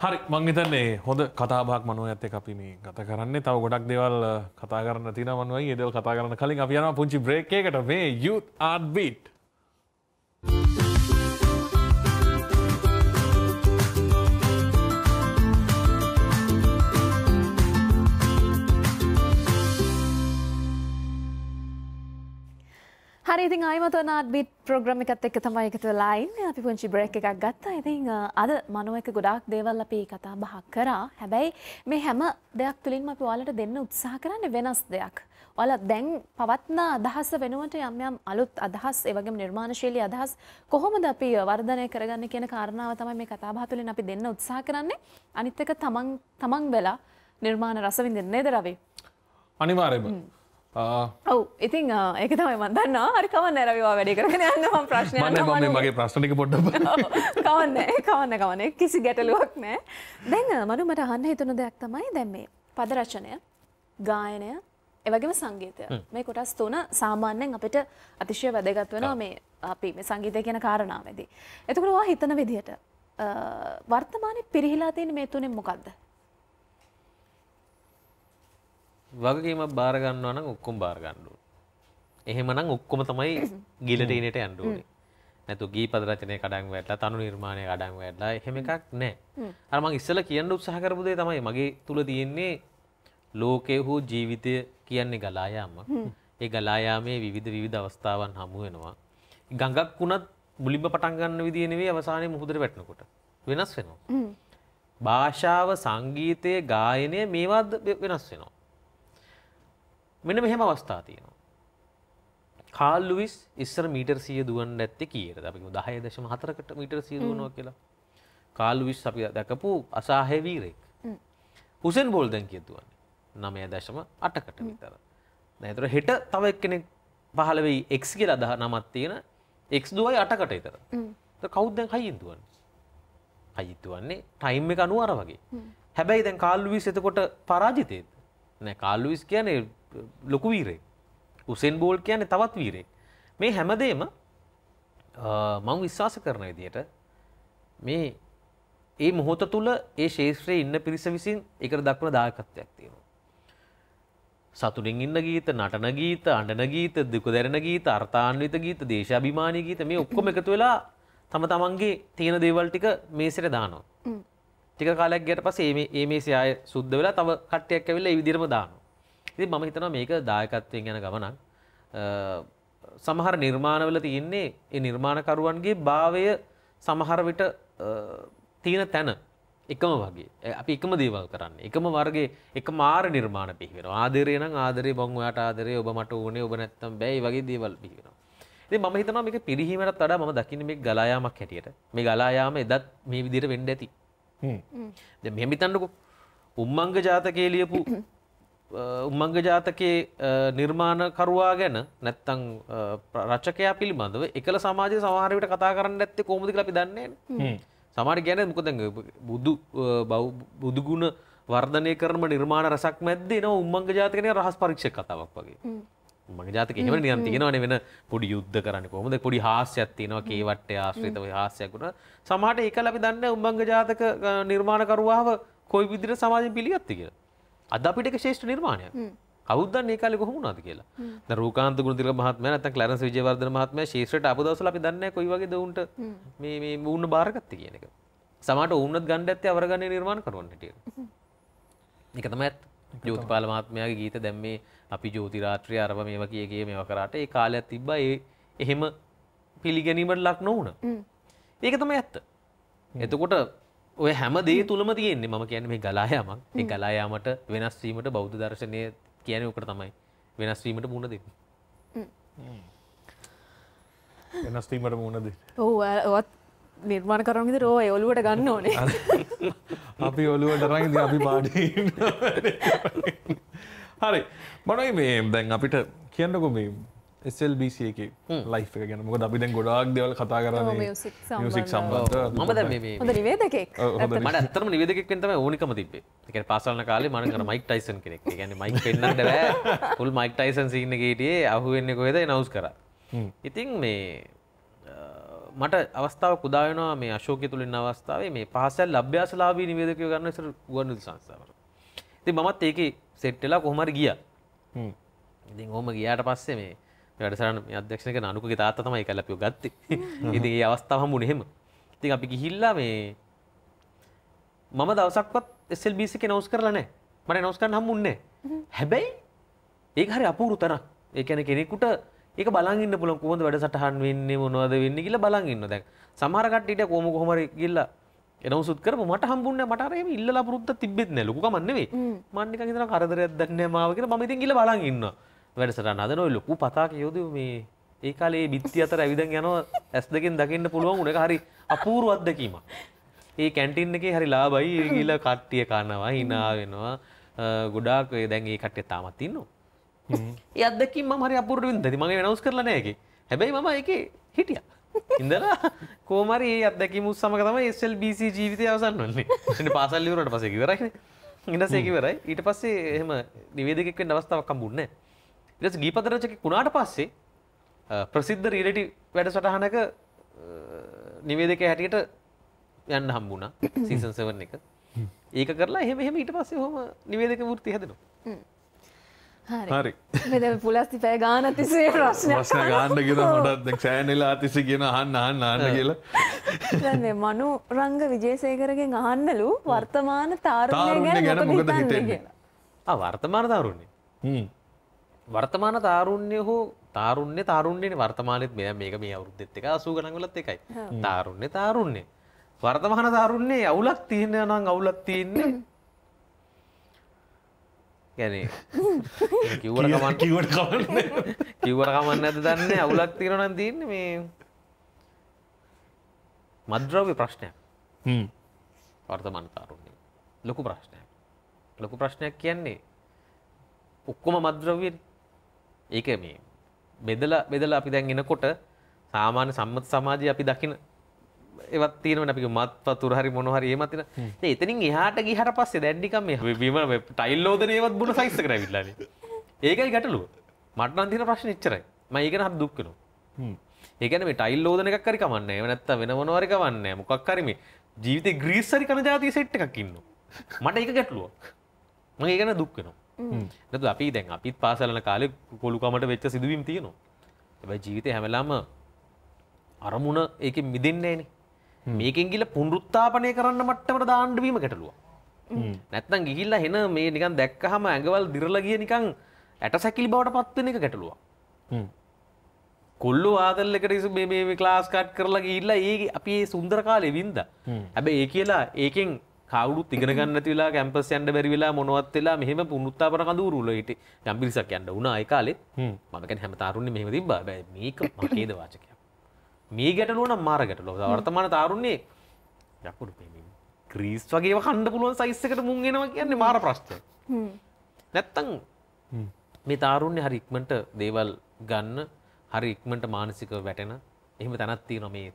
හරි මං හිතන්නේ හොඳ කතාබක් මනුව ඇත්ත අපි මේ කත කරන්නේ තව ගොඩක් දෙවල් කතා කරන්න තින මනුවයි ඒදවල් කතා කරන්න කලින් අපි යනවා පුංචි බ්‍රේක් එකට මේ යුත් ආඩ් බීට් හරිඉතින් අයිමතවනාත් බිට් ප්‍රෝග්‍රම එකත් එක්ක තමයි එකතු ලයින් අපි පුංචි බ්‍රේක් එකක් ගත්තා. ඉතින් අද මනුව එක ගොඩාක් දේවල් අපි කතා බහක් කරා. හැබැයි මේ හැම දෙයක් තුළින්ම අපි ඔයාලට දෙන්න උත්සාහ කරන්න වෙනස් දෙයක්. ඔල දැන් පවත්න අදහස වෙනුවට යම් යම් අලුත් අදහස් ඒවගේ නිර්මාණශීලී අදහස් කොහොමද අපි වර්ධනය කරගන්න කියන කාරණාව තමයි මේ කතාබහ තුළින් අපි දෙන්න උත්සාහ කරන්නේ. අනිත් එක තමන් තමන් වෙලා නිර්මාණ රසවිඳින්නේ දරවේ. අනිවාරයම ඔව් ඉතින් ඒක තමයි මන්දන්න හරි කවන්න රවිවා වැඩි කරගෙන යන්නම ප්‍රශ්නය මගේ ප්‍රශ්නික පොඩ්ඩ කවන්න කවන්න කවන කිසි ගැටලුවක් නෑ. දැන් මනු මට අහන්න හිතුන දෙයක් තමයි දැම් මේ පදරචනය ගායනය එවගේම සංගීතය. මේ කොටස් තුන සාමාන්‍යයෙන් අපිට අතිශය වැදගත් වෙනවා මේ අපි මේ සංගීතය කියන කාරණාවේදී. එතකොට වා හිතන විදිහට වර්තමානයේ පිරිහිලා තියෙන මේ තුනෙන් මොකද්ද? වගකීමක් බාරගන්නවා නම් ඔක්කොම බාරගන්නඩු. එහෙමනම් ඔක්කොම තමයි ගිලටීනට ඇන්ඩුවනේ නැතු ගී පදරචනය කඩන් වැටලා තනු නිර්මාණය කඩන් වැටලා එහෙම එකක් නෑ අරම ඉස්සල කියන්න උත්සාහකරපුදේ තමයි මගේ තුළ තියෙන්නේ ලෝකය හෝ ජීවිතය කියන්නේ ගලායාම. ඒ ගලායාමේ විවිධ විවිධ අවස්ථාවන් හමු වෙනවා. ගඟක් වුණත් මුලිබ පටන්ගන්න විදිනෙවේ අවසානය මුහුදර වැටනකොට. වෙනස් වෙනවා. භාෂාව සංගීතය ගායනය මේවාද වෙනස් වෙනවා මෙන මෙහෙම අවස්ථා තියෙනවා. කාල්ලුවිස් ඉස්සර මීටර් සිය දුවන් ඇත්ත කියට අපි දහය දශම හතරකට මීටර් සිය දුවනවා කියලා. කාල්ලුවිස් අපි දැකපු අසාහයවීරෙක් උසෙන් බෝල් දැන් කියතුවන්නේ නමය දශම අටකට විතර. නැතුර හෙට තව එක්කෙනෙක් පහලවෙයි එක් කියල අදහ නමත් තියෙන එක් දුවයි අටකට ඉතර කෞද්දැන් හයිින්තුවන් හයිතුවන්නේ ටයිම් එක අනුවර වගේ. හැබැයි දැන් කාල්ලුවිස් එතකොට පරාජිතයත් නෑ කාල්ලුවිස් කියන්නේ ලොකු වීරෙක් උසෙන් බෝල් කියන්නේ තවත් වීරෙක් මේ හැමදේම මං විශ්වාස කරන විදියට මේ ඒ මොහොත තුළ ඒ ශේත්‍රයේ ඉන්න පිරිස විසින් එකට දක්වන දායකත්වයක් තියෙනවා. සතුරින් ඉන්න ගීත නටන ගීත අඩන ගීත දුක දැරෙන ගීත අර්ථාන්විත ගීත දේශාභිමානී ගීත මේ ඔක්කොම එකතු වෙලා තම තමන්ගේ තියෙන දේවල් ටික මේසට දානවා. ටික කාලයක් ගියට පස්සේ ඒ මේ සයාය සුද්ධ වෙලා තව කට්ටයක් ඇවිල්ලා ඒ විදිහටම දානවා. ඉතින් මම හිතනවා මේක දායකත්වයෙන් යන ගමනක්. සමහර නිර්මාණවල තියෙන්නේ ඒ නිර්මාණකරුවන්ගේ භාවය සමහර විට තියෙන තැන එකම වගේ. අපි එකම දේවල් කරන්න. එකම වර්ගේ එක මාර නිර්මාණ පිහිවෙන ආදරය නම් ආදරේ බං ඔයාට ආදරේ ඔබ මට ඕනේ ඔබ නැත්තම් බැයි වගේ දේවල් පිහිවෙනවා. ඉතින් මම හිතනවා මේක පිරිහීමටත් වඩා මම දකින්නේ මේ ගලායාමක් හැටියට. මේ ගලායාම එදත් මේ විදිහට වෙන්න ඇති. දැන් මෙහෙම හිතන්නකෝ. උම්මංග ජාතකයේ ලියපු උම්මංග ජාතකයේ නිර්මාණකරුවා ගැන නැත්තං රචකයා පිළිබඳව එකල සමාජය සමහරවිට කතා කරන්න ඇත්තේ කොමදි අපි දන්නේ සමාට ගැන මොකද බුදු බුදුගුණ වර්ධනය කරම නිර්මාණ රසක් මැද්දේ න උම්මංග ජාතකනය රහස් පරීක්ෂ කතාවක් වගේ මගේ ජාතක එහම නියම් තියෙනවන වෙන පොඩි යුද්ධ කරන්න කොමද පොඩි හාස්‍යයක් තියෙනවා කේවට ආශ්‍රිතව හාස්‍යයකුට සමහට එක ලබි දන්න උම්බංග ජාතක නිර්මාණකරුවාව කොයි විදිර සමාජය පිළිගත්ති කියලා. අද අපිට ශේෂ්ඨ නිර්මාණයක්. කවුදන්න ඒකාල කොහොමුණද කියලා? රූකාන්ත ගුණතික මහත්ම නැත කලරස විජයවර්ධන මහත්ම ශේෂ්‍රට අපදවසල අපි දන්න කොයි වගේ දවුන්ට මේ මුන්න භාරගත්ත කියන එක. සමට ඔවුනත් ගණ්ඩ ඇත්තේ අවරගන්න නිර්මාණ කරුවන්නට එක තම ඇත් ජෝතිපාල මහත්මයාගේ ගීත. දැම්මේ අපි ජෝතිරාත්‍රය අරව මේව කියගේ මේව කරට ඒ කාලයක් තිබ්බ. ඒ එහෙම පිළිගැනීමට ලක් නොවන. ඒක තම ඇත්ත. එතකොට ඔය හැම දේ තුළම තියෙන්නේ මම කියන්නේ මේ ගලායාමක් ඒ ගලායාමට වෙනස්වීමට බෞද්ධ දර්ශනය කියන උකට තමයි. වෙනස්වීමට මුණ දෙන්න. වෙනස්වීමට මුණද ඔහු ඔත් නිර්මාණ කරමිද රෝ ඔලුවට ගන්න ඕනේ. අපි ඔලුවට රඟද අපි පාඩි හරි. මනයි මේ දැන් අපිට කියන්නකො මේ SLBC එක ලයි් එක ගැන. මොක අපි දැන් ගොඩාක් දෙවල් කතා කරන්න මියසික් සම්බන්ධ මම දැ මේ හොඳ නිවේදකෙක්. මට ඇතරම නිවදකෙන් තම ඕනිකම තිබේ එක පාසලන කාලේ මනකර මයික් ටයිසන් කෙනෙක්. ගැන මයික් පෙන්න්නට බෑ. පුල් මයික් ටයිසන් සින්නගේටියේ අහුවෙන්න කොහෙද නවස් කර. ඉතින් මේ මට අවස්ථාව කුදායනවා මේ අශෝක තුළින් අවස්ථාවේ මේ පහසැල් අභ්‍යාසලාබී නිවේදකය ගන්න සර ගුවන් සංස්ථාවට ති මත් ඒක සෙට්ටලා කොහමර ගිය. ඉතින් හොම ගියාට පස්සේ මේ වැඩසරන අධ්‍යක්ෂක නනුක තාත්ත තමයි කලපියෝ ගත්ත. ඉති ඒ අවස්ථාව හමුණ එහෙම. ඉතින් අපි ගිහිල්ලා මේ මම දවසක්වත් එසල්බිසික නවස් කරලනෑ මට නවස්කරන්න හම්මුන්නේ හැබැයි ඒ හරි අපූරු තන ඒකැන කෙනෙකුට ඒක බලන්න පුළන් කොහොමද වැඩ සටහන් වෙන්නේ මොනවද වෙන්නේ කියලා බලන් ඉන්න දැන් සමහර කට්ටියට කොහොම කොහොම හරි ගිහලා එනවසුත් කරපු මට හම්බුන්නේ. මට අර එහෙම ඉල්ලලා පුරුද්ද තිබෙත් නැහැ ලොකු කමක් නෙවෙයි මම නිකන් හිතන කරදරයක් දන්නේ නැහැ මාව කියලා මම ඉතින් ගිහලා බලන් ඉන්නවා. වැඩසටහන හදන ඔය ලොකු පතාක යෝධයෝ මේ ඒ කාලේ බිත්ති අතර ඇවිදන් යනවා ඇස් දෙකෙන් දකින්න පුළුවන් උන එක හරි අපූර්ව අත්දැකීමක්. ඒ කැන්ටින් එකේ හරි ලාබයි ඒ ගිහලා කට්ටිය කනවා hina වෙනවා. ගොඩාක් දැන් ඒ කට්ටිය තාමත් ඉන්නවා. ඒ අත්දැකීම් මම හරි අපූර්ව වින්දා ඉතින් මම වෙනස් කරලා නැහැ ඒකේ. හැබැයි මම ඒකේ හිටියා ඉඳලා කොහොම හරි ඒ අත්දැකීම් උත් සමග තමයි SLBC ජීවිතය අවසන් වෙන්නේ. ඉතින් පාසල් ඉවරනට පස්සේ ඉවරයිනේ ඊට පස්සේ එහෙම නිවේදකෙක් වෙන්න අවස්ථාවක් පස්සේ ගීපද රචකෙක් වුණාට පස්සේ ප්‍රසිද්ධ රියලිටි වැඩසටහනක අ, නිවේදකයා හැටියට යන්න හම්බුණා. සීසන් 7 එක. ඒක කරලා එහෙම එහෙම ඊට පස්සේ ඔහොම නිවේදක වෘත්තිය හැදෙනවා හරි මෙද පුලස්ති පෑ ගාන තිසේ ප්‍රශ්න ප්‍රශ්න ගාන්න ගෙන හොටත් සෑනෙලා අතිසි කියෙන අහන්න අහන්න අන්න කියලා දැන් මේ මනු රංග විජේසේකරගෙන් අහන්නලු වර්තමාන තාරුණ්‍ය ගැන මොකද. ආ වර්තමාන හ්ම්. වර්තමාන තාරුණ්‍ය හෝ තාරුණ්‍ය තාරුණ්‍යනේ වර්තමානෙත් මෙයා මේක මේ අවුරුද්දෙත් එක 80 ගණන් වලත් එකයි. තාරුණ්‍ය තාරුණ්‍ය. වර්තමාන තාරුණ්‍යේ අවුලක් තියෙනවා නම් අවුලක් තියෙන්නේ. ගැනේ කිව්වට කමන් කිවට කමන්න කිව්වට කමන්න ඇත දන්න? අවුලක් තිරන තින්න මේ. මද්‍රව්‍ය ප්‍රශ්නයක්. වර්තමන් කාරුන්නේ ලොකු ප්‍රශ්නයක්. ලොකු ප්‍රශ්නයක් කියන්නේ ඔක්කොම මද්‍රව්‍ය ඒක මේ. බෙදල බෙදල අපි දැන් එනකොට සාමාන්‍ය සම්මත සමාජය අපි දකින ඒවත් තියෙනවනේ අපි මත් වතුර හරි මොන හරි එහෙමත් තියෙන. ඉතින් එතනින් එහාට ගියහට පස්සේ දැන් නිකන් මේ බිම ටයිල් ලෝදන ඒවත් බුණ සයිස් එකට ඇවිල්ලානේ. ඒකයි ගැටලුව. මට නම් තියෙන ප්‍රශ්නේ එච්චරයි. මම ඒක ගැන හරි දුක් වෙනවා. ඒ කියන්නේ මේ ටයිල් ලෝදන එකක් හරි කමන්නේ. නැත්නම් වෙන මොනවා හරි කමන්නේ. මොකක් හරි මේ ජීවිතේ ග්‍රීස් හරි කන જાතිය සෙට් එකක් ඉන්නවා. මට ඒක ගැටලුවක්. මම ඒක ගැන දුක් වෙනවා. නැත්නම් අපි දැන් අපිත් පාසල යන කාලේ කොළු කමට වෙච්ච සිදුවීම් තියෙනවා. හැබැයි ජීවිතේ හැම වෙලාවම අරමුණ ඒකෙන් මිදෙන්නේ නැහනේ. මේකෙන් ගිහලා පුනරුත්ථාපනය කරන්න මට්ටමට දාන්න වීම ගැටලුවක්. නැත්නම් ගිහිල්ලා හෙන මේ නිකන් දැක්කහම ඇඟවල් දිරලා ගිය නිකන් ඇට සැකිලි බවට පත් වෙන එක ගැටලුවක්. කොල්ලු ආදල් එකට ඉසු මේ ක්ලාස් කට් කරලා ගිහිල්ලා ඒ අපි සුන්දර කාලේ වින්දා. හැබැයි ඒ කියලා ඒකෙන් කවුරුත් ඉගෙන ගන්න නැති වෙලා කැම්පස් යන්න බැරි වෙලා මොනවත් වෙලා මෙහෙම පුනරුත්ථාපන කඳවුරු වල හිටි යම් පිරිසක් යන්න වුණා ඒ කාලේ. මම කියන්නේ හැම තාරුණ්‍යෙම මෙහෙම. හැබැයි මේක මකේද වාචකයක්. මේ ගැටලුව නම් මාර ගැටලුව. වර්තමාන තාරුණ්‍යේ යකුඩු මේ ග්‍රීස් වගේව කණ්ඩ පුළුවන් සයිස් එකට මුන් එනවා කියන්නේ මාර ප්‍රශ්නයක්. නැත්තම් මේ තාරුණ්‍ය හරි ඉක්මනට දේවල් ගන්න හරි ඉක්මනට මානසිකව වැටෙන එහෙම තැනක් තියෙනවා මේ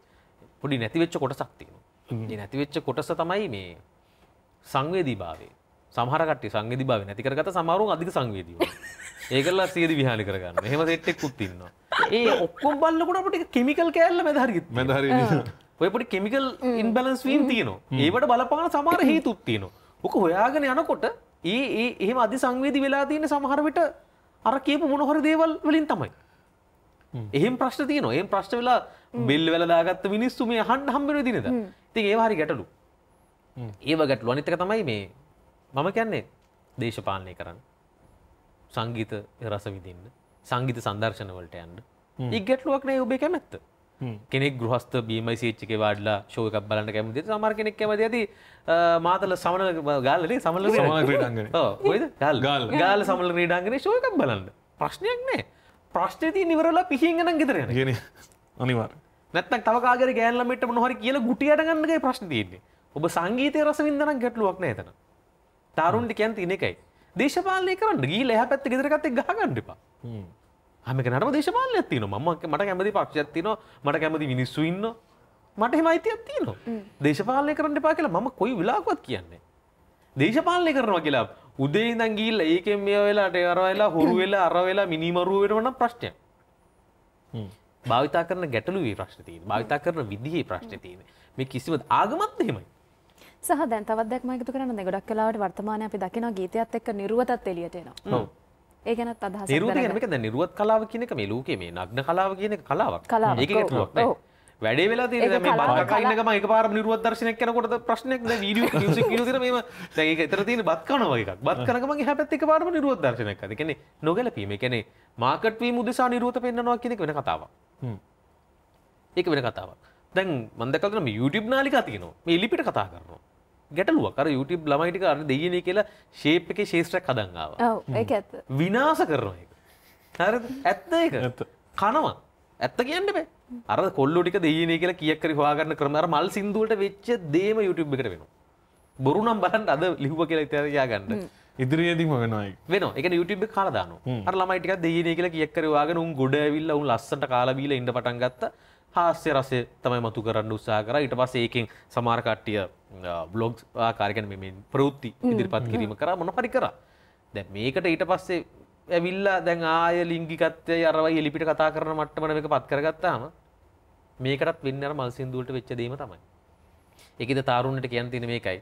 පොඩි නැති වෙච්ච කොටසක් තියෙනවා. මේ නැති වෙච්ච කොටස තමයි මේ සංවේදීභාවය. සමහර කට්ටිය සංවේදීභාවය නැති කරගත්ත සමහරුන් අධික සංවේදී වෙනවා. ඒකලා සියදි විහාලි කරගන්න. එහෙම සෙට් එකකුත් ඉන්නවා. ඒ ඔක්කොම බලනකොට අපිට කෙමිකල් කෑල්ල මැද හරි මැදහරි ඔය පොඩි කෙමිකල් ඉන්බැලන්ස් වීම් තියෙනවා. ඒවට බලපාන සමහර හේතුත් තියෙනවා. ඔක හොයාගෙන යනකොට ඒ ඒ එහෙම අධි සංවේදී වෙලා තියෙන සමහර විට අර කියපු මොන හරි දේවල් වලින් තමයි. එහෙම ප්‍රශ්න තියෙනවා. එහෙම ප්‍රශ්න වෙලා බෙල් වෙලා දාගත්ත මිනිස්සු මේ අහන්න හම්බ වෙන දිනද. ඉතින් ඒව හරි ගැටලු. ඒව ගැටලු. අනිත් එක තමයි මේ මම කියන්නේ දේශපාලනය කරන්න. සංගීත රස විඳින්න. සංගීත සංදර්ශන වලට යන්න. ඒ ගැටලුවක් නෑ ඔබේ කැමැත්ත. කෙනෙක් ගෘහස්ත බීමයි සේච්චක වාඩලා ශෝක බලන්න කැමති සමර කෙනෙක් කැමති ඇති මාතල සමන ගාලනේ සමල ගල් ගාල්ල. ගාල සමල ක්‍රීඩාංගනේ ශෝකක් බලන්න. ප්‍රශ්නයක් නෑ. ප්‍රශ්නති නිවරලා පිහිගෙනන් ගෙතරයන කියන අනිවාර් නැත්තක් තව කාගර ගෑල්ලමට මොහරි කියල ගුටියට ගන්නගේ ප්‍රශ්න තියන්නේ. ඔබ සංගීතය රස විදනම් ගැටලුවක් නෑතන තරුන්ටි කැන් තින එකයි. දේශපාලය කරන්න ගී ලහ පැත්ත ගෙදරගත්තේ ගහගන්නඩිපා හමක නටම දේශපාලය ඇතින ම මට කැමති පක්ෂත්තින මට කැමති මිනිස්සු ඉන්න මට හෙම අයිති ඇත්තින දේශපාලය කරන්න එපා කියලා මම කොයි වෙලාකොත් කියන්නේ දේශපාලය කරනවා කියලා උදේ ඉඳන් ගිහිල්ලා ඒකෙන් මේ වෙලාට අර වෙලා හුරු වෙලා අර වෙලා මිනිමරුව වෙනවනම් ප්‍රශ්නයක්. භාවිතා කරන ගැටලුවේ ප්‍රශ්න තියෙන භාවිතා කරන විදිහේ ප්‍රශ්න තියෙන මේ කිසිම ආගමත් එහෙමයි සහ දැන් තවත් දැක්ම එකතු කරන්න දැන් ගොඩක් වෙලාවට වර්තමානයේ අපි දකිනවා ගීතයත් එක්ක නිර්වතත් එළියට එනවා. ඔව් ඒ ගැනත් අදහසක් නිරුවත දැනගන්න. කියන එක දැන් නිරුවත් කලාව කියන එක මේ ලෝකයේ මේ නග්න කලාව කියන එක කලාවක්. කලාවක්. ඒක නෑ. ඔව්. වැඩේ වෙලා තියෙන මේ බත් කයින් එක මම එකපාරම නිරුවත් දර්ශනයක් කරනකොට ප්‍රශ්නයක් දැන් වීඩියෝ මියුසික් වීඩියෝ තියෙන මේව දැන් ඒක ඊතර තියෙන බත් කනවා වගේ එකක්. බත් කනක මගේ හැපැත්ත එකපාරම නිරුවත් දර්ශනයක් හරි. කියන්නේ නොගැලපීම. ඒ කියන්නේ මාකට්වී මුදසා නිරුවත පෙන්න්නවා කෙනෙක් වෙන කතාවක් ඒක වෙන කතාවක් දැන් මන්දකලන YouTube නාලිකා තියෙනවා මේ ලිපිට කතා කරනවා ගැටලුව කර YouTube ළමයිටික අර දෙයනේ කියලා ශේප් එකේ ශේෂ්ත්‍රයක් හදන්ගාව ඔව් ඒක ඇත්ත. විනාස කරනවා එක හරි ඇත්ත ඒක. ඇත්ත. කනවා. ඇත්ත කියන්න බෑ. අර කොල්ලෝ ටික දෙයනේ කියලා කියක් කරි හොයාගන්න ක්‍රම අර මල් සින්දුවට වෙච්ච දේම YouTube එකට වෙනවා. බොරු නම් බලන්න අද ලිහුව කියලා ඉතියා ගන්න ඉදිරියේදීම වෙනවායි වෙන එක YouTube කාල දාන අර ළමයි ටිකක් දෙයනේ කියලා කියක් කරි හොයාගෙන උන් ගොඩ ඇවිල්ලා උන් ලස්සනට කාලා බීලා ඉන්න පටන් ගත්තා. හාස්‍ය රසය තමයි මතු කරන්න උත්සාහ කරා. ඊට පස්සේ ඒකෙන් සමහර කට්ටිය බ්ලොග් ආකාරයෙන් මේ ප්‍රවෘත්ති ඉදිරිපත් කිරීම කරා මොන හරි කරා. දැන් මේකට ඊට පස්සේ ඇවිල්ලා දැන් ආය ලිංගිකත්වය අරවයි එලිපිට කතා කරන මට්ටමට මේක පත් කරගත්තාම මේකටත් වෙන්න අර මල් සින්දුවලට වෙච්ච දේම තමයි. ඒකද තාරුණ්‍යයට කියන්න තියෙන මේකයි.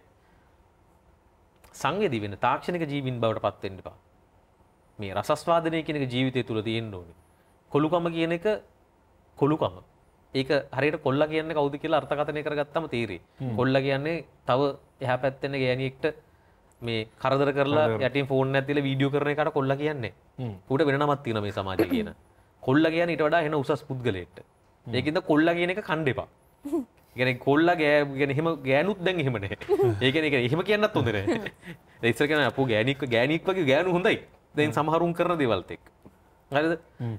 සංවේදී වෙන්න තාක්ෂණික ජීවින් බවට පත් වෙන්න එපා. මේ රසස්වාදනය කියන එක ජීවිතය තුල තියෙන්න ඕනේ. කොළුකම කියන එක කොළුකම ඒක හරියට කොල්ලා කියන්නේ කවුද කියලා අර්ථකථනය කරගත්තම තීරේ. කොල්ලා කියන්නේ තව එහා පැත්තෙන ගෑණියෙක්ට මේ කරදර කරලා යටින් ෆෝන් තියලා වීඩියෝ කරන එකට කොල්ලා කියන්නේ. ඌට වෙන නමක් තියෙනවා මේ සමාජයේ කියන. කොල්ලා කියන්නේ ඊට වඩා එන උසස් පුද්ගලයෙක්ට. ඒකින්ද කොල්ලා කියන එක කණ්ඩ එපා ගැන කොල්ලා ගෑ ගැන එහෙම ගෑනුත් දැන් එහෙම නැහැ. ඒ කියන්නේ ඒක එහෙම කියන්නත් හොඳ නැහැ. දැන් ඉස්සර කියන අපෝ ගෑණික් ගෑණික් වගේ ගෑනු හොඳයි. දැන් සමහරුන් කරන දේවල්ත් එක්ක. හරිද?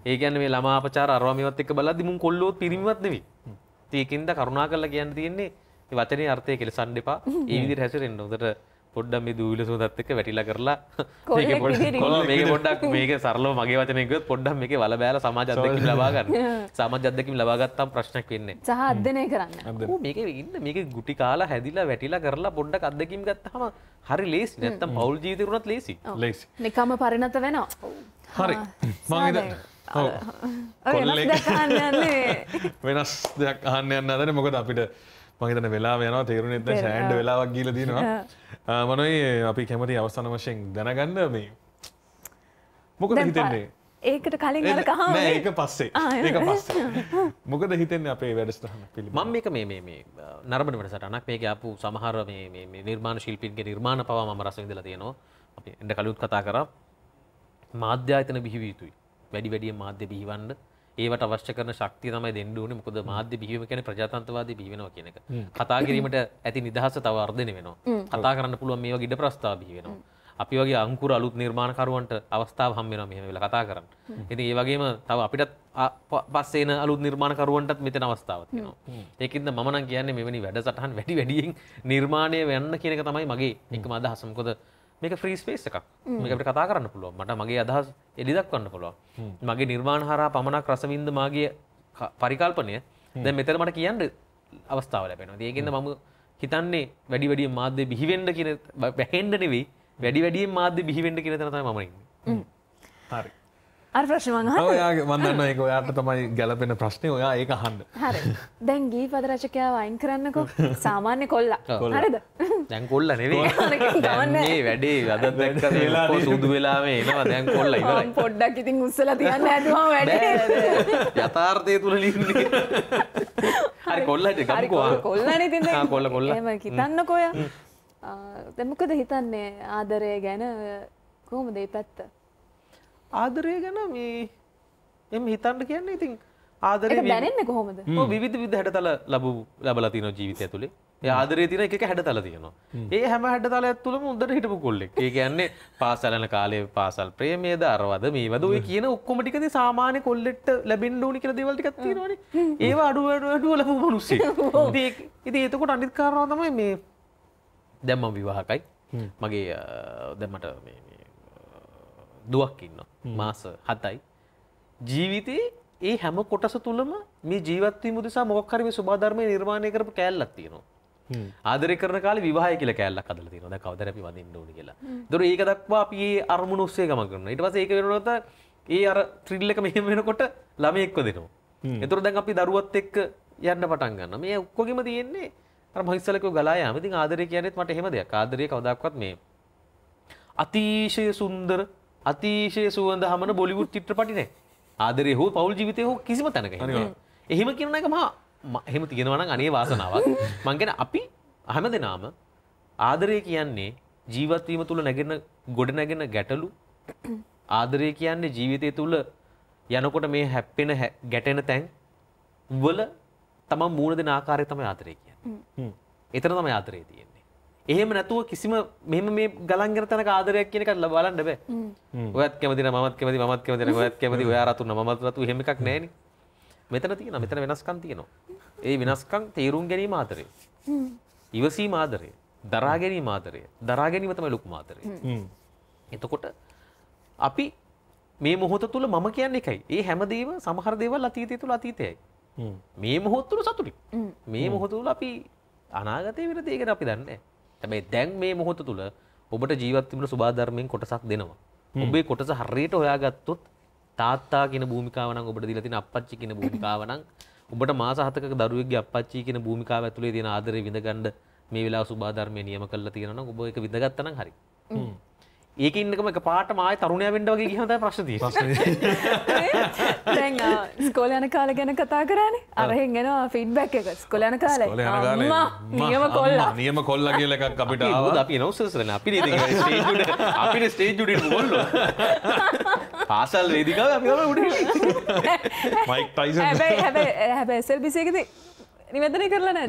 ඒ කියන්නේ මේ ළමා අපචාර අරවා මේවත් එක්ක බලද්දි මුන් කොල්ලෝත් පිරිමිවත් නෙවෙයි. ඉතින් ඒකින්ද කරුණා කරලා කියන්න තියෙන්නේ මේ වචනේ අර්ථය කෙලසන්න එපා. ඒ විදිහට හැසිරෙන්න. හොඳට පොඩ්ඩක් මේ දූවිලි එක්ක වැටිලා කරලා විදිහට පොඩ්ඩක් මේක සරලව මගේ වචනෙන් කිව්වොත් පොඩ්ඩක් මේකේ වල බෑලා සමාජ අධ්‍යක්ෂකම් ලබා ගන්න. සමාජ අධ්‍යක්ෂකම් ලබා ගත්තාම ප්‍රශ්නයක් වෙන්නේ. සහ අධ්‍යනය කරන්න. ඌ මේක ඉන්න. මේක ගුටි කාලා හැදිලා වැටිලා කරලා පොඩ්ඩක් අත්දැකීම් ගත්තාම හරි ලේසි. නැත්තම් පෞල් ජීවිතේ උනත් ලේසි. ලේසි. නිකම්ම පරිණත වෙනවා හරි. මං හිත- ඔව්. ඔය වෙනස් දෙයක් අහන්න යන්නේ. වෙනස් දෙයක් අහන්න යන්න අදන මොකද අපිට මහිතන වෙලා වෙනවා තේරුණෙත් ශෑන්ඩ වෙලාවක් ගීල දීනවා මනොයි අපි කැමති අවස්ථන වශයෙන් දැනගන්න මේ මොකද හිතෙන්නේ? ඒකට කලින් අර නෑ, කහම ඒක පස්සේ. ඒක පස්සේ. මොකද හිතෙන්නේ අපේ වැඩස්ටහන පිළි මම මේක මේ මේ මේ නරඹන වැඩසටහනක්. මේක ආපු සමහර මේ නිර්මාණ ශිල්පීන්ගේ නිර්මාණ පවා මම රස විඳලා තියෙනවා. අපි එන්න කලියුත් කතා කරා මාධ්‍යායතන බිහිවිය යුතුයි. වැඩි වැඩියෙන් මාධ්‍ය බිහිවන්න. ඒවට අවශ්‍ය කරන ශක්තිය තමයි දෙන්න ඕනේ. මොකද මාධ්‍ය බිහිවීම කියන්නේ ප්‍රජාතන්ත්‍රවාදී බිහි වෙනවා කියන එක. කතා කිරීමට ඇති නිදහස තව වර්ධනය වෙනවා. කතා කරන්න පුළුවන් මේ වගේ ඉඩ ප්‍රස්තාව බිහි වෙනවා අපි වගේ අංකුර අලුත් නිර්මාණකරුවන්ට අවස්ථාව හම් වෙනවා මෙහෙම වෙලා කතා කරන්න. ඉතින් ඒ වගේම තව අපිටත් පස්සේ එන අලුත් නිර්මාණකරුවන්ටත් මෙතන අවස්ථාවක් තියෙනවා. ඒකින්ද මම නම් කියන්නේ මෙවැනි වැඩසටහන් වැඩි වැඩියෙන් නිර්මාණය වෙන්න කියන එක තමයි මගේ එකම අදහස. මොකද මේක ෆ්‍රී ස්පේස් එකක්. මේක අපිට කතා කරන්න පුළුවන්. මට මගේ අදහස් එලි දක්වන්න පුළුවන්. මගේ නිර්මාණ හරහා පමණක් රසවින්ද මාගේ පරිකල්පනය දැන් මෙතන මට කියන්න අවස්ථාව ලැබෙනවා. ඒකින්ද මම හිතන්නේ වැඩි වැඩියෙන් මාධ්‍ය බිහිවෙන්න කියන බැහෙන්න නෙවෙයි වැඩි වැඩියෙන් මාධ්‍ය බිහිවෙන්න කියන තැන තමයි මම ඉන්නේ. හරි අර ප්‍රශ්න වන්නන්න එක ඔයාට තමයි ගැලපෙන ප්‍රශ්නය ඔයා ඒක හන්ඩ හරි. දැන් ගී පද රචකයාව අයින් කරන්නකෝ. සාමාන්‍ය කොල්ලා. හරිද? දැන් කොල්ල. මේ වැඩේ ඔක්කොම සුදු වෙලාවේ එනවා. දැන් කොල්ල පොඩ්ඩක් ඉතින් උස්සලා තියන්න ඇතුවා වැඩේ. යථාර්ථය තුල ඉන්නේ. හරි කොල්ලට කොල්ල, කොල්ල. එම හිතන්න කොය දෙමකද හිතන්නේ ආදරය ගැන? කොහොම දේ පැත්ත ආදරය ගැන මේ එම් හිතන්න කියන්නේ ඉතින් ආදරය දැනෙන්න කොහොමද ඔව් විවිධ විවිධ හැඩතල ලැබූ ලැබලා තියෙනවා ජීවිතය. ඒ ආදරයේ තියෙන එක එක හැඩතල තියෙනවා. ඒ හැම හැඩතලයක් තුලම උන්දට හිටපු කොල්ලෙක්. ඒ කියන්නේ පාසල් යන කාලේ පාසල් ප්‍රේමයේද අරවද මේවද ඔය කියන ඔක්කොම ටිකදී සාමාන්‍ය කොල්ලෙක්ට ලැබෙන්න ඕනි කියලා දේවල් ටිකක් තියෙනවනේ. ඒවා අඩු අඩු අඩු ලැබු ඒක- ඉතින් එතකොට අනිත් කාරණාව තමයි මේ දැන් මම විවාහකයි. මගේ අ, දැන් මට මේ මේ, දුවක් ඉන්නවා. මාස 7යි. ජීවිතේ ඒ හැම කොටස තුළම මේ ජීවත්වීම උදෙසා මොකක් හරි මේ සුභාධර්මය නිර්මාණය කරපු කෑල්ලක් තියෙනවා. ආදරය කරන කාලේ විවාහය කියලා කෑල්ලක් හදලා තියෙනවා. දැන් කවදාද අපි වදින්න ඕනේ කියලා. ඒතකොට ඒක දක්වා අපි ඒ අරමුණු ඔස්සේ ගමන් කරනවා. ඊට පස්සේ ඒක වෙනකොට ඒ අර ත්‍රිල් එක මෙහෙම වෙනකොට ළමයෙක්ව දෙනවා. ඒතකොට දැන් අපි දරුවත් එක්ක යන්න පටන් ගන්නවා. මේ ඔක්කොගෙම තියෙන්නේ මහිස්සලකෝ ගලා යාම. ඉතින් ආදරය කියන්නේත් මට එහෙම දෙයක්. ආදරය කවදාක්වත් මේ අතිශය සුන්දර අතිශය සුවඳ හමන බොලිවුඩ් චිත්‍රපටි නෑ. ආදරේ හෝ පෞල් ජීවිතය හෝ කිසිම තැනක එහෙම කියන එක මහා එහෙම තියෙනවා නම් අනේ වාසනාවක්. මං කියන අපි හැමදෙනාම ආදරය කියන්නේ ජීවත් වීම තුල නැගෙන ගොඩ නැගෙන ගැටලු ආදරය කියන්නේ ජීවිතය තුල යනකොට මේ හැප්පෙන ගැටෙන තැන් වල තම මූුණ දෙන ආකාරය තම ආතරය කියන්න. එතන තම ආතරය තියෙන්නේ එහෙම නැතුව කිසිම මෙම මේ ගලන්ගර තැන ආදරයක් කියනක ලබලන්න බෑ. ඔයත් කැමති මත් කැමති මත් කැමති ඔයත් කැමති. ඔය රතු මත් රතු. හෙම එකක් නෑන. මෙතන තියෙන මෙතන වෙනස්කන් තියෙනවා. ඒ වෙනස්කම් තේරුම් ගැනීම ආතරය ඉවසී මාදරය දරාගැනී මාතරය දරාගැනීම තමයි ලොකු මාතරය එතකොට අපි මේ මොහොත තුළ මම කියන්න එකයි. ඒ හැමදේව සමහර දේවල් අතීතය තුළ අතීතයයි. මේ මොහොත් තුළ සතුටි මේ මොහොත තුළ අපි අනාගතය දේකට අපි දන්න හැබැයි දැන් මේ මොහොත තුළ ඔබට ජීවත්තිමට සුභාධර්මයෙන් කොටසක් දෙනවා. ඔබේ කොටස හරියට හොයාගත්තොත් තාත්තා කියන භූමිකාවන ඔබට දිලතින අපච්චි කියන භූමිකාවනං ඔබට මාසහතක දරුවගේ අපච්චි කියන භූමිකාව ඇතුළේ තියෙන ආදරය විඳගණ්ඩ මේ වෙලා සුභාධර්මය නියම කල්ල තියෙන ඔබ එක විඳගත්තන හරි ඒක ඉන්නකම එක පාට මයි තරුණය වෙන්ඩ වගේ ගහත ප්‍රශ්ති දැන් ස්කෝල යන කාල ගැන කතා කරන්නේ අරහෙන් ගෙන ෆිඩ්බැක් එක. ස්කොල යන කාලේ. නියම කොල්ලා. නියම කොල්ල කියල එකක් අපිට ආවා. අපි නවසරන අපි අපි ස්ටේජ් ජුඩ ගොල්ල පාසල් වේදිකාව අපි උඩ මයික් හැබැයි හැබැයි එසල් බිසේකද නිවැදනය කරලා නෑ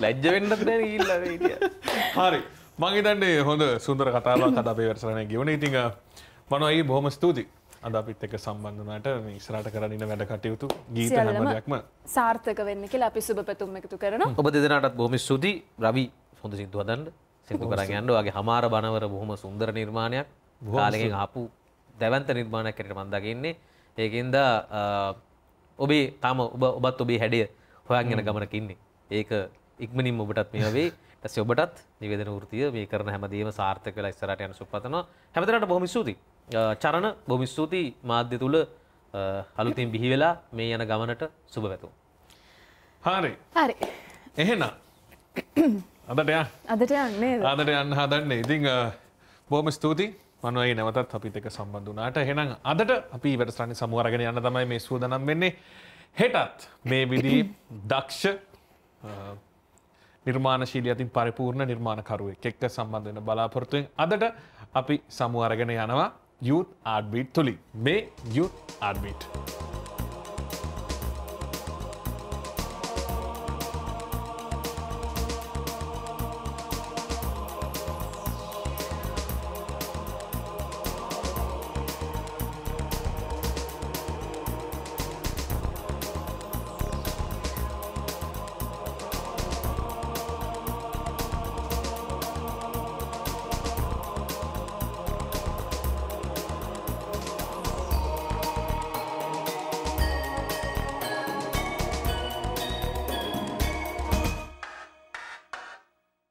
ලැජ්ජ වෙන්නත් නෑ ඉල්ල හරි මංහිතන්නේ හොඳ සුන්දර කතාවක් කද අපේ වැරසරණය ගෙවන ඉතිං මනොයි බොහොම ස්තුති අද අපිත් එක සම්බන්ධනට ඉස්රට කරන්න වැඩ කටයුතු ගීත හැමදයක්ම සාර්ථක වෙන්න කියලා අපි සුභ පැතුම් එකතු කරනවා. ඔබ දෙදනටත් බොහම ස්තුති රවි හොඳ සිින්දු හදන්ඩ සිදු කරන්න යන්න. වගේ හමාර බනවර බොහොම සුන්දර නිර්මාණයක්. කාලෙකින් ආපු දැවන්ත නිර්මාණයක් කරට මන්දගන්නේ ඒකෙන්ද ඔබේ තම ඔබ ඔබත් ඔබේ හැඩිය හොයන්ගෙන ගමනකින්නේ ඒක ඉක්මනින් ඔබටත් මේ වේ ටැස ඔබටත් නිවේදන ෘතිය මේ කරන හැමදීම සාර්ථක වෙලා ඉස්සරට යන සුපතනවා හැමතරට බොහොම ස්තුති චරණ බොහොම ස්තුති මාධ්‍ය තුළ අලුතින් බිහි වෙලා මේ යන ගමනට සුභ පැතුම් හරි. හරි. එහෙනම් අදට යා අදට යන්නේ ආදට යන්න හදන්න. ඉතිං බෝම ස්තුති මනුවයි නැවතත් අපිත් එක සම්බන්ධනාට හෙනම් අදට අපි වැඩස්ටානි සමුවරගෙන යන්න තමයි මේ සූදනම් වෙන්නේ. හෙටත් මේ විදී දක්ෂ නිර්මාණශීලී අතින් පරිපූර්ණ නිර්මාණකරුවෙක් එක්ක සම්බන්ධ වෙන බලාපොරොත්තුවෙන් අදට අපි සමු අරගෙන යනවා යුත් ආඩ්බීට් තුළින් මේ යුත් ආඩ්බීට්.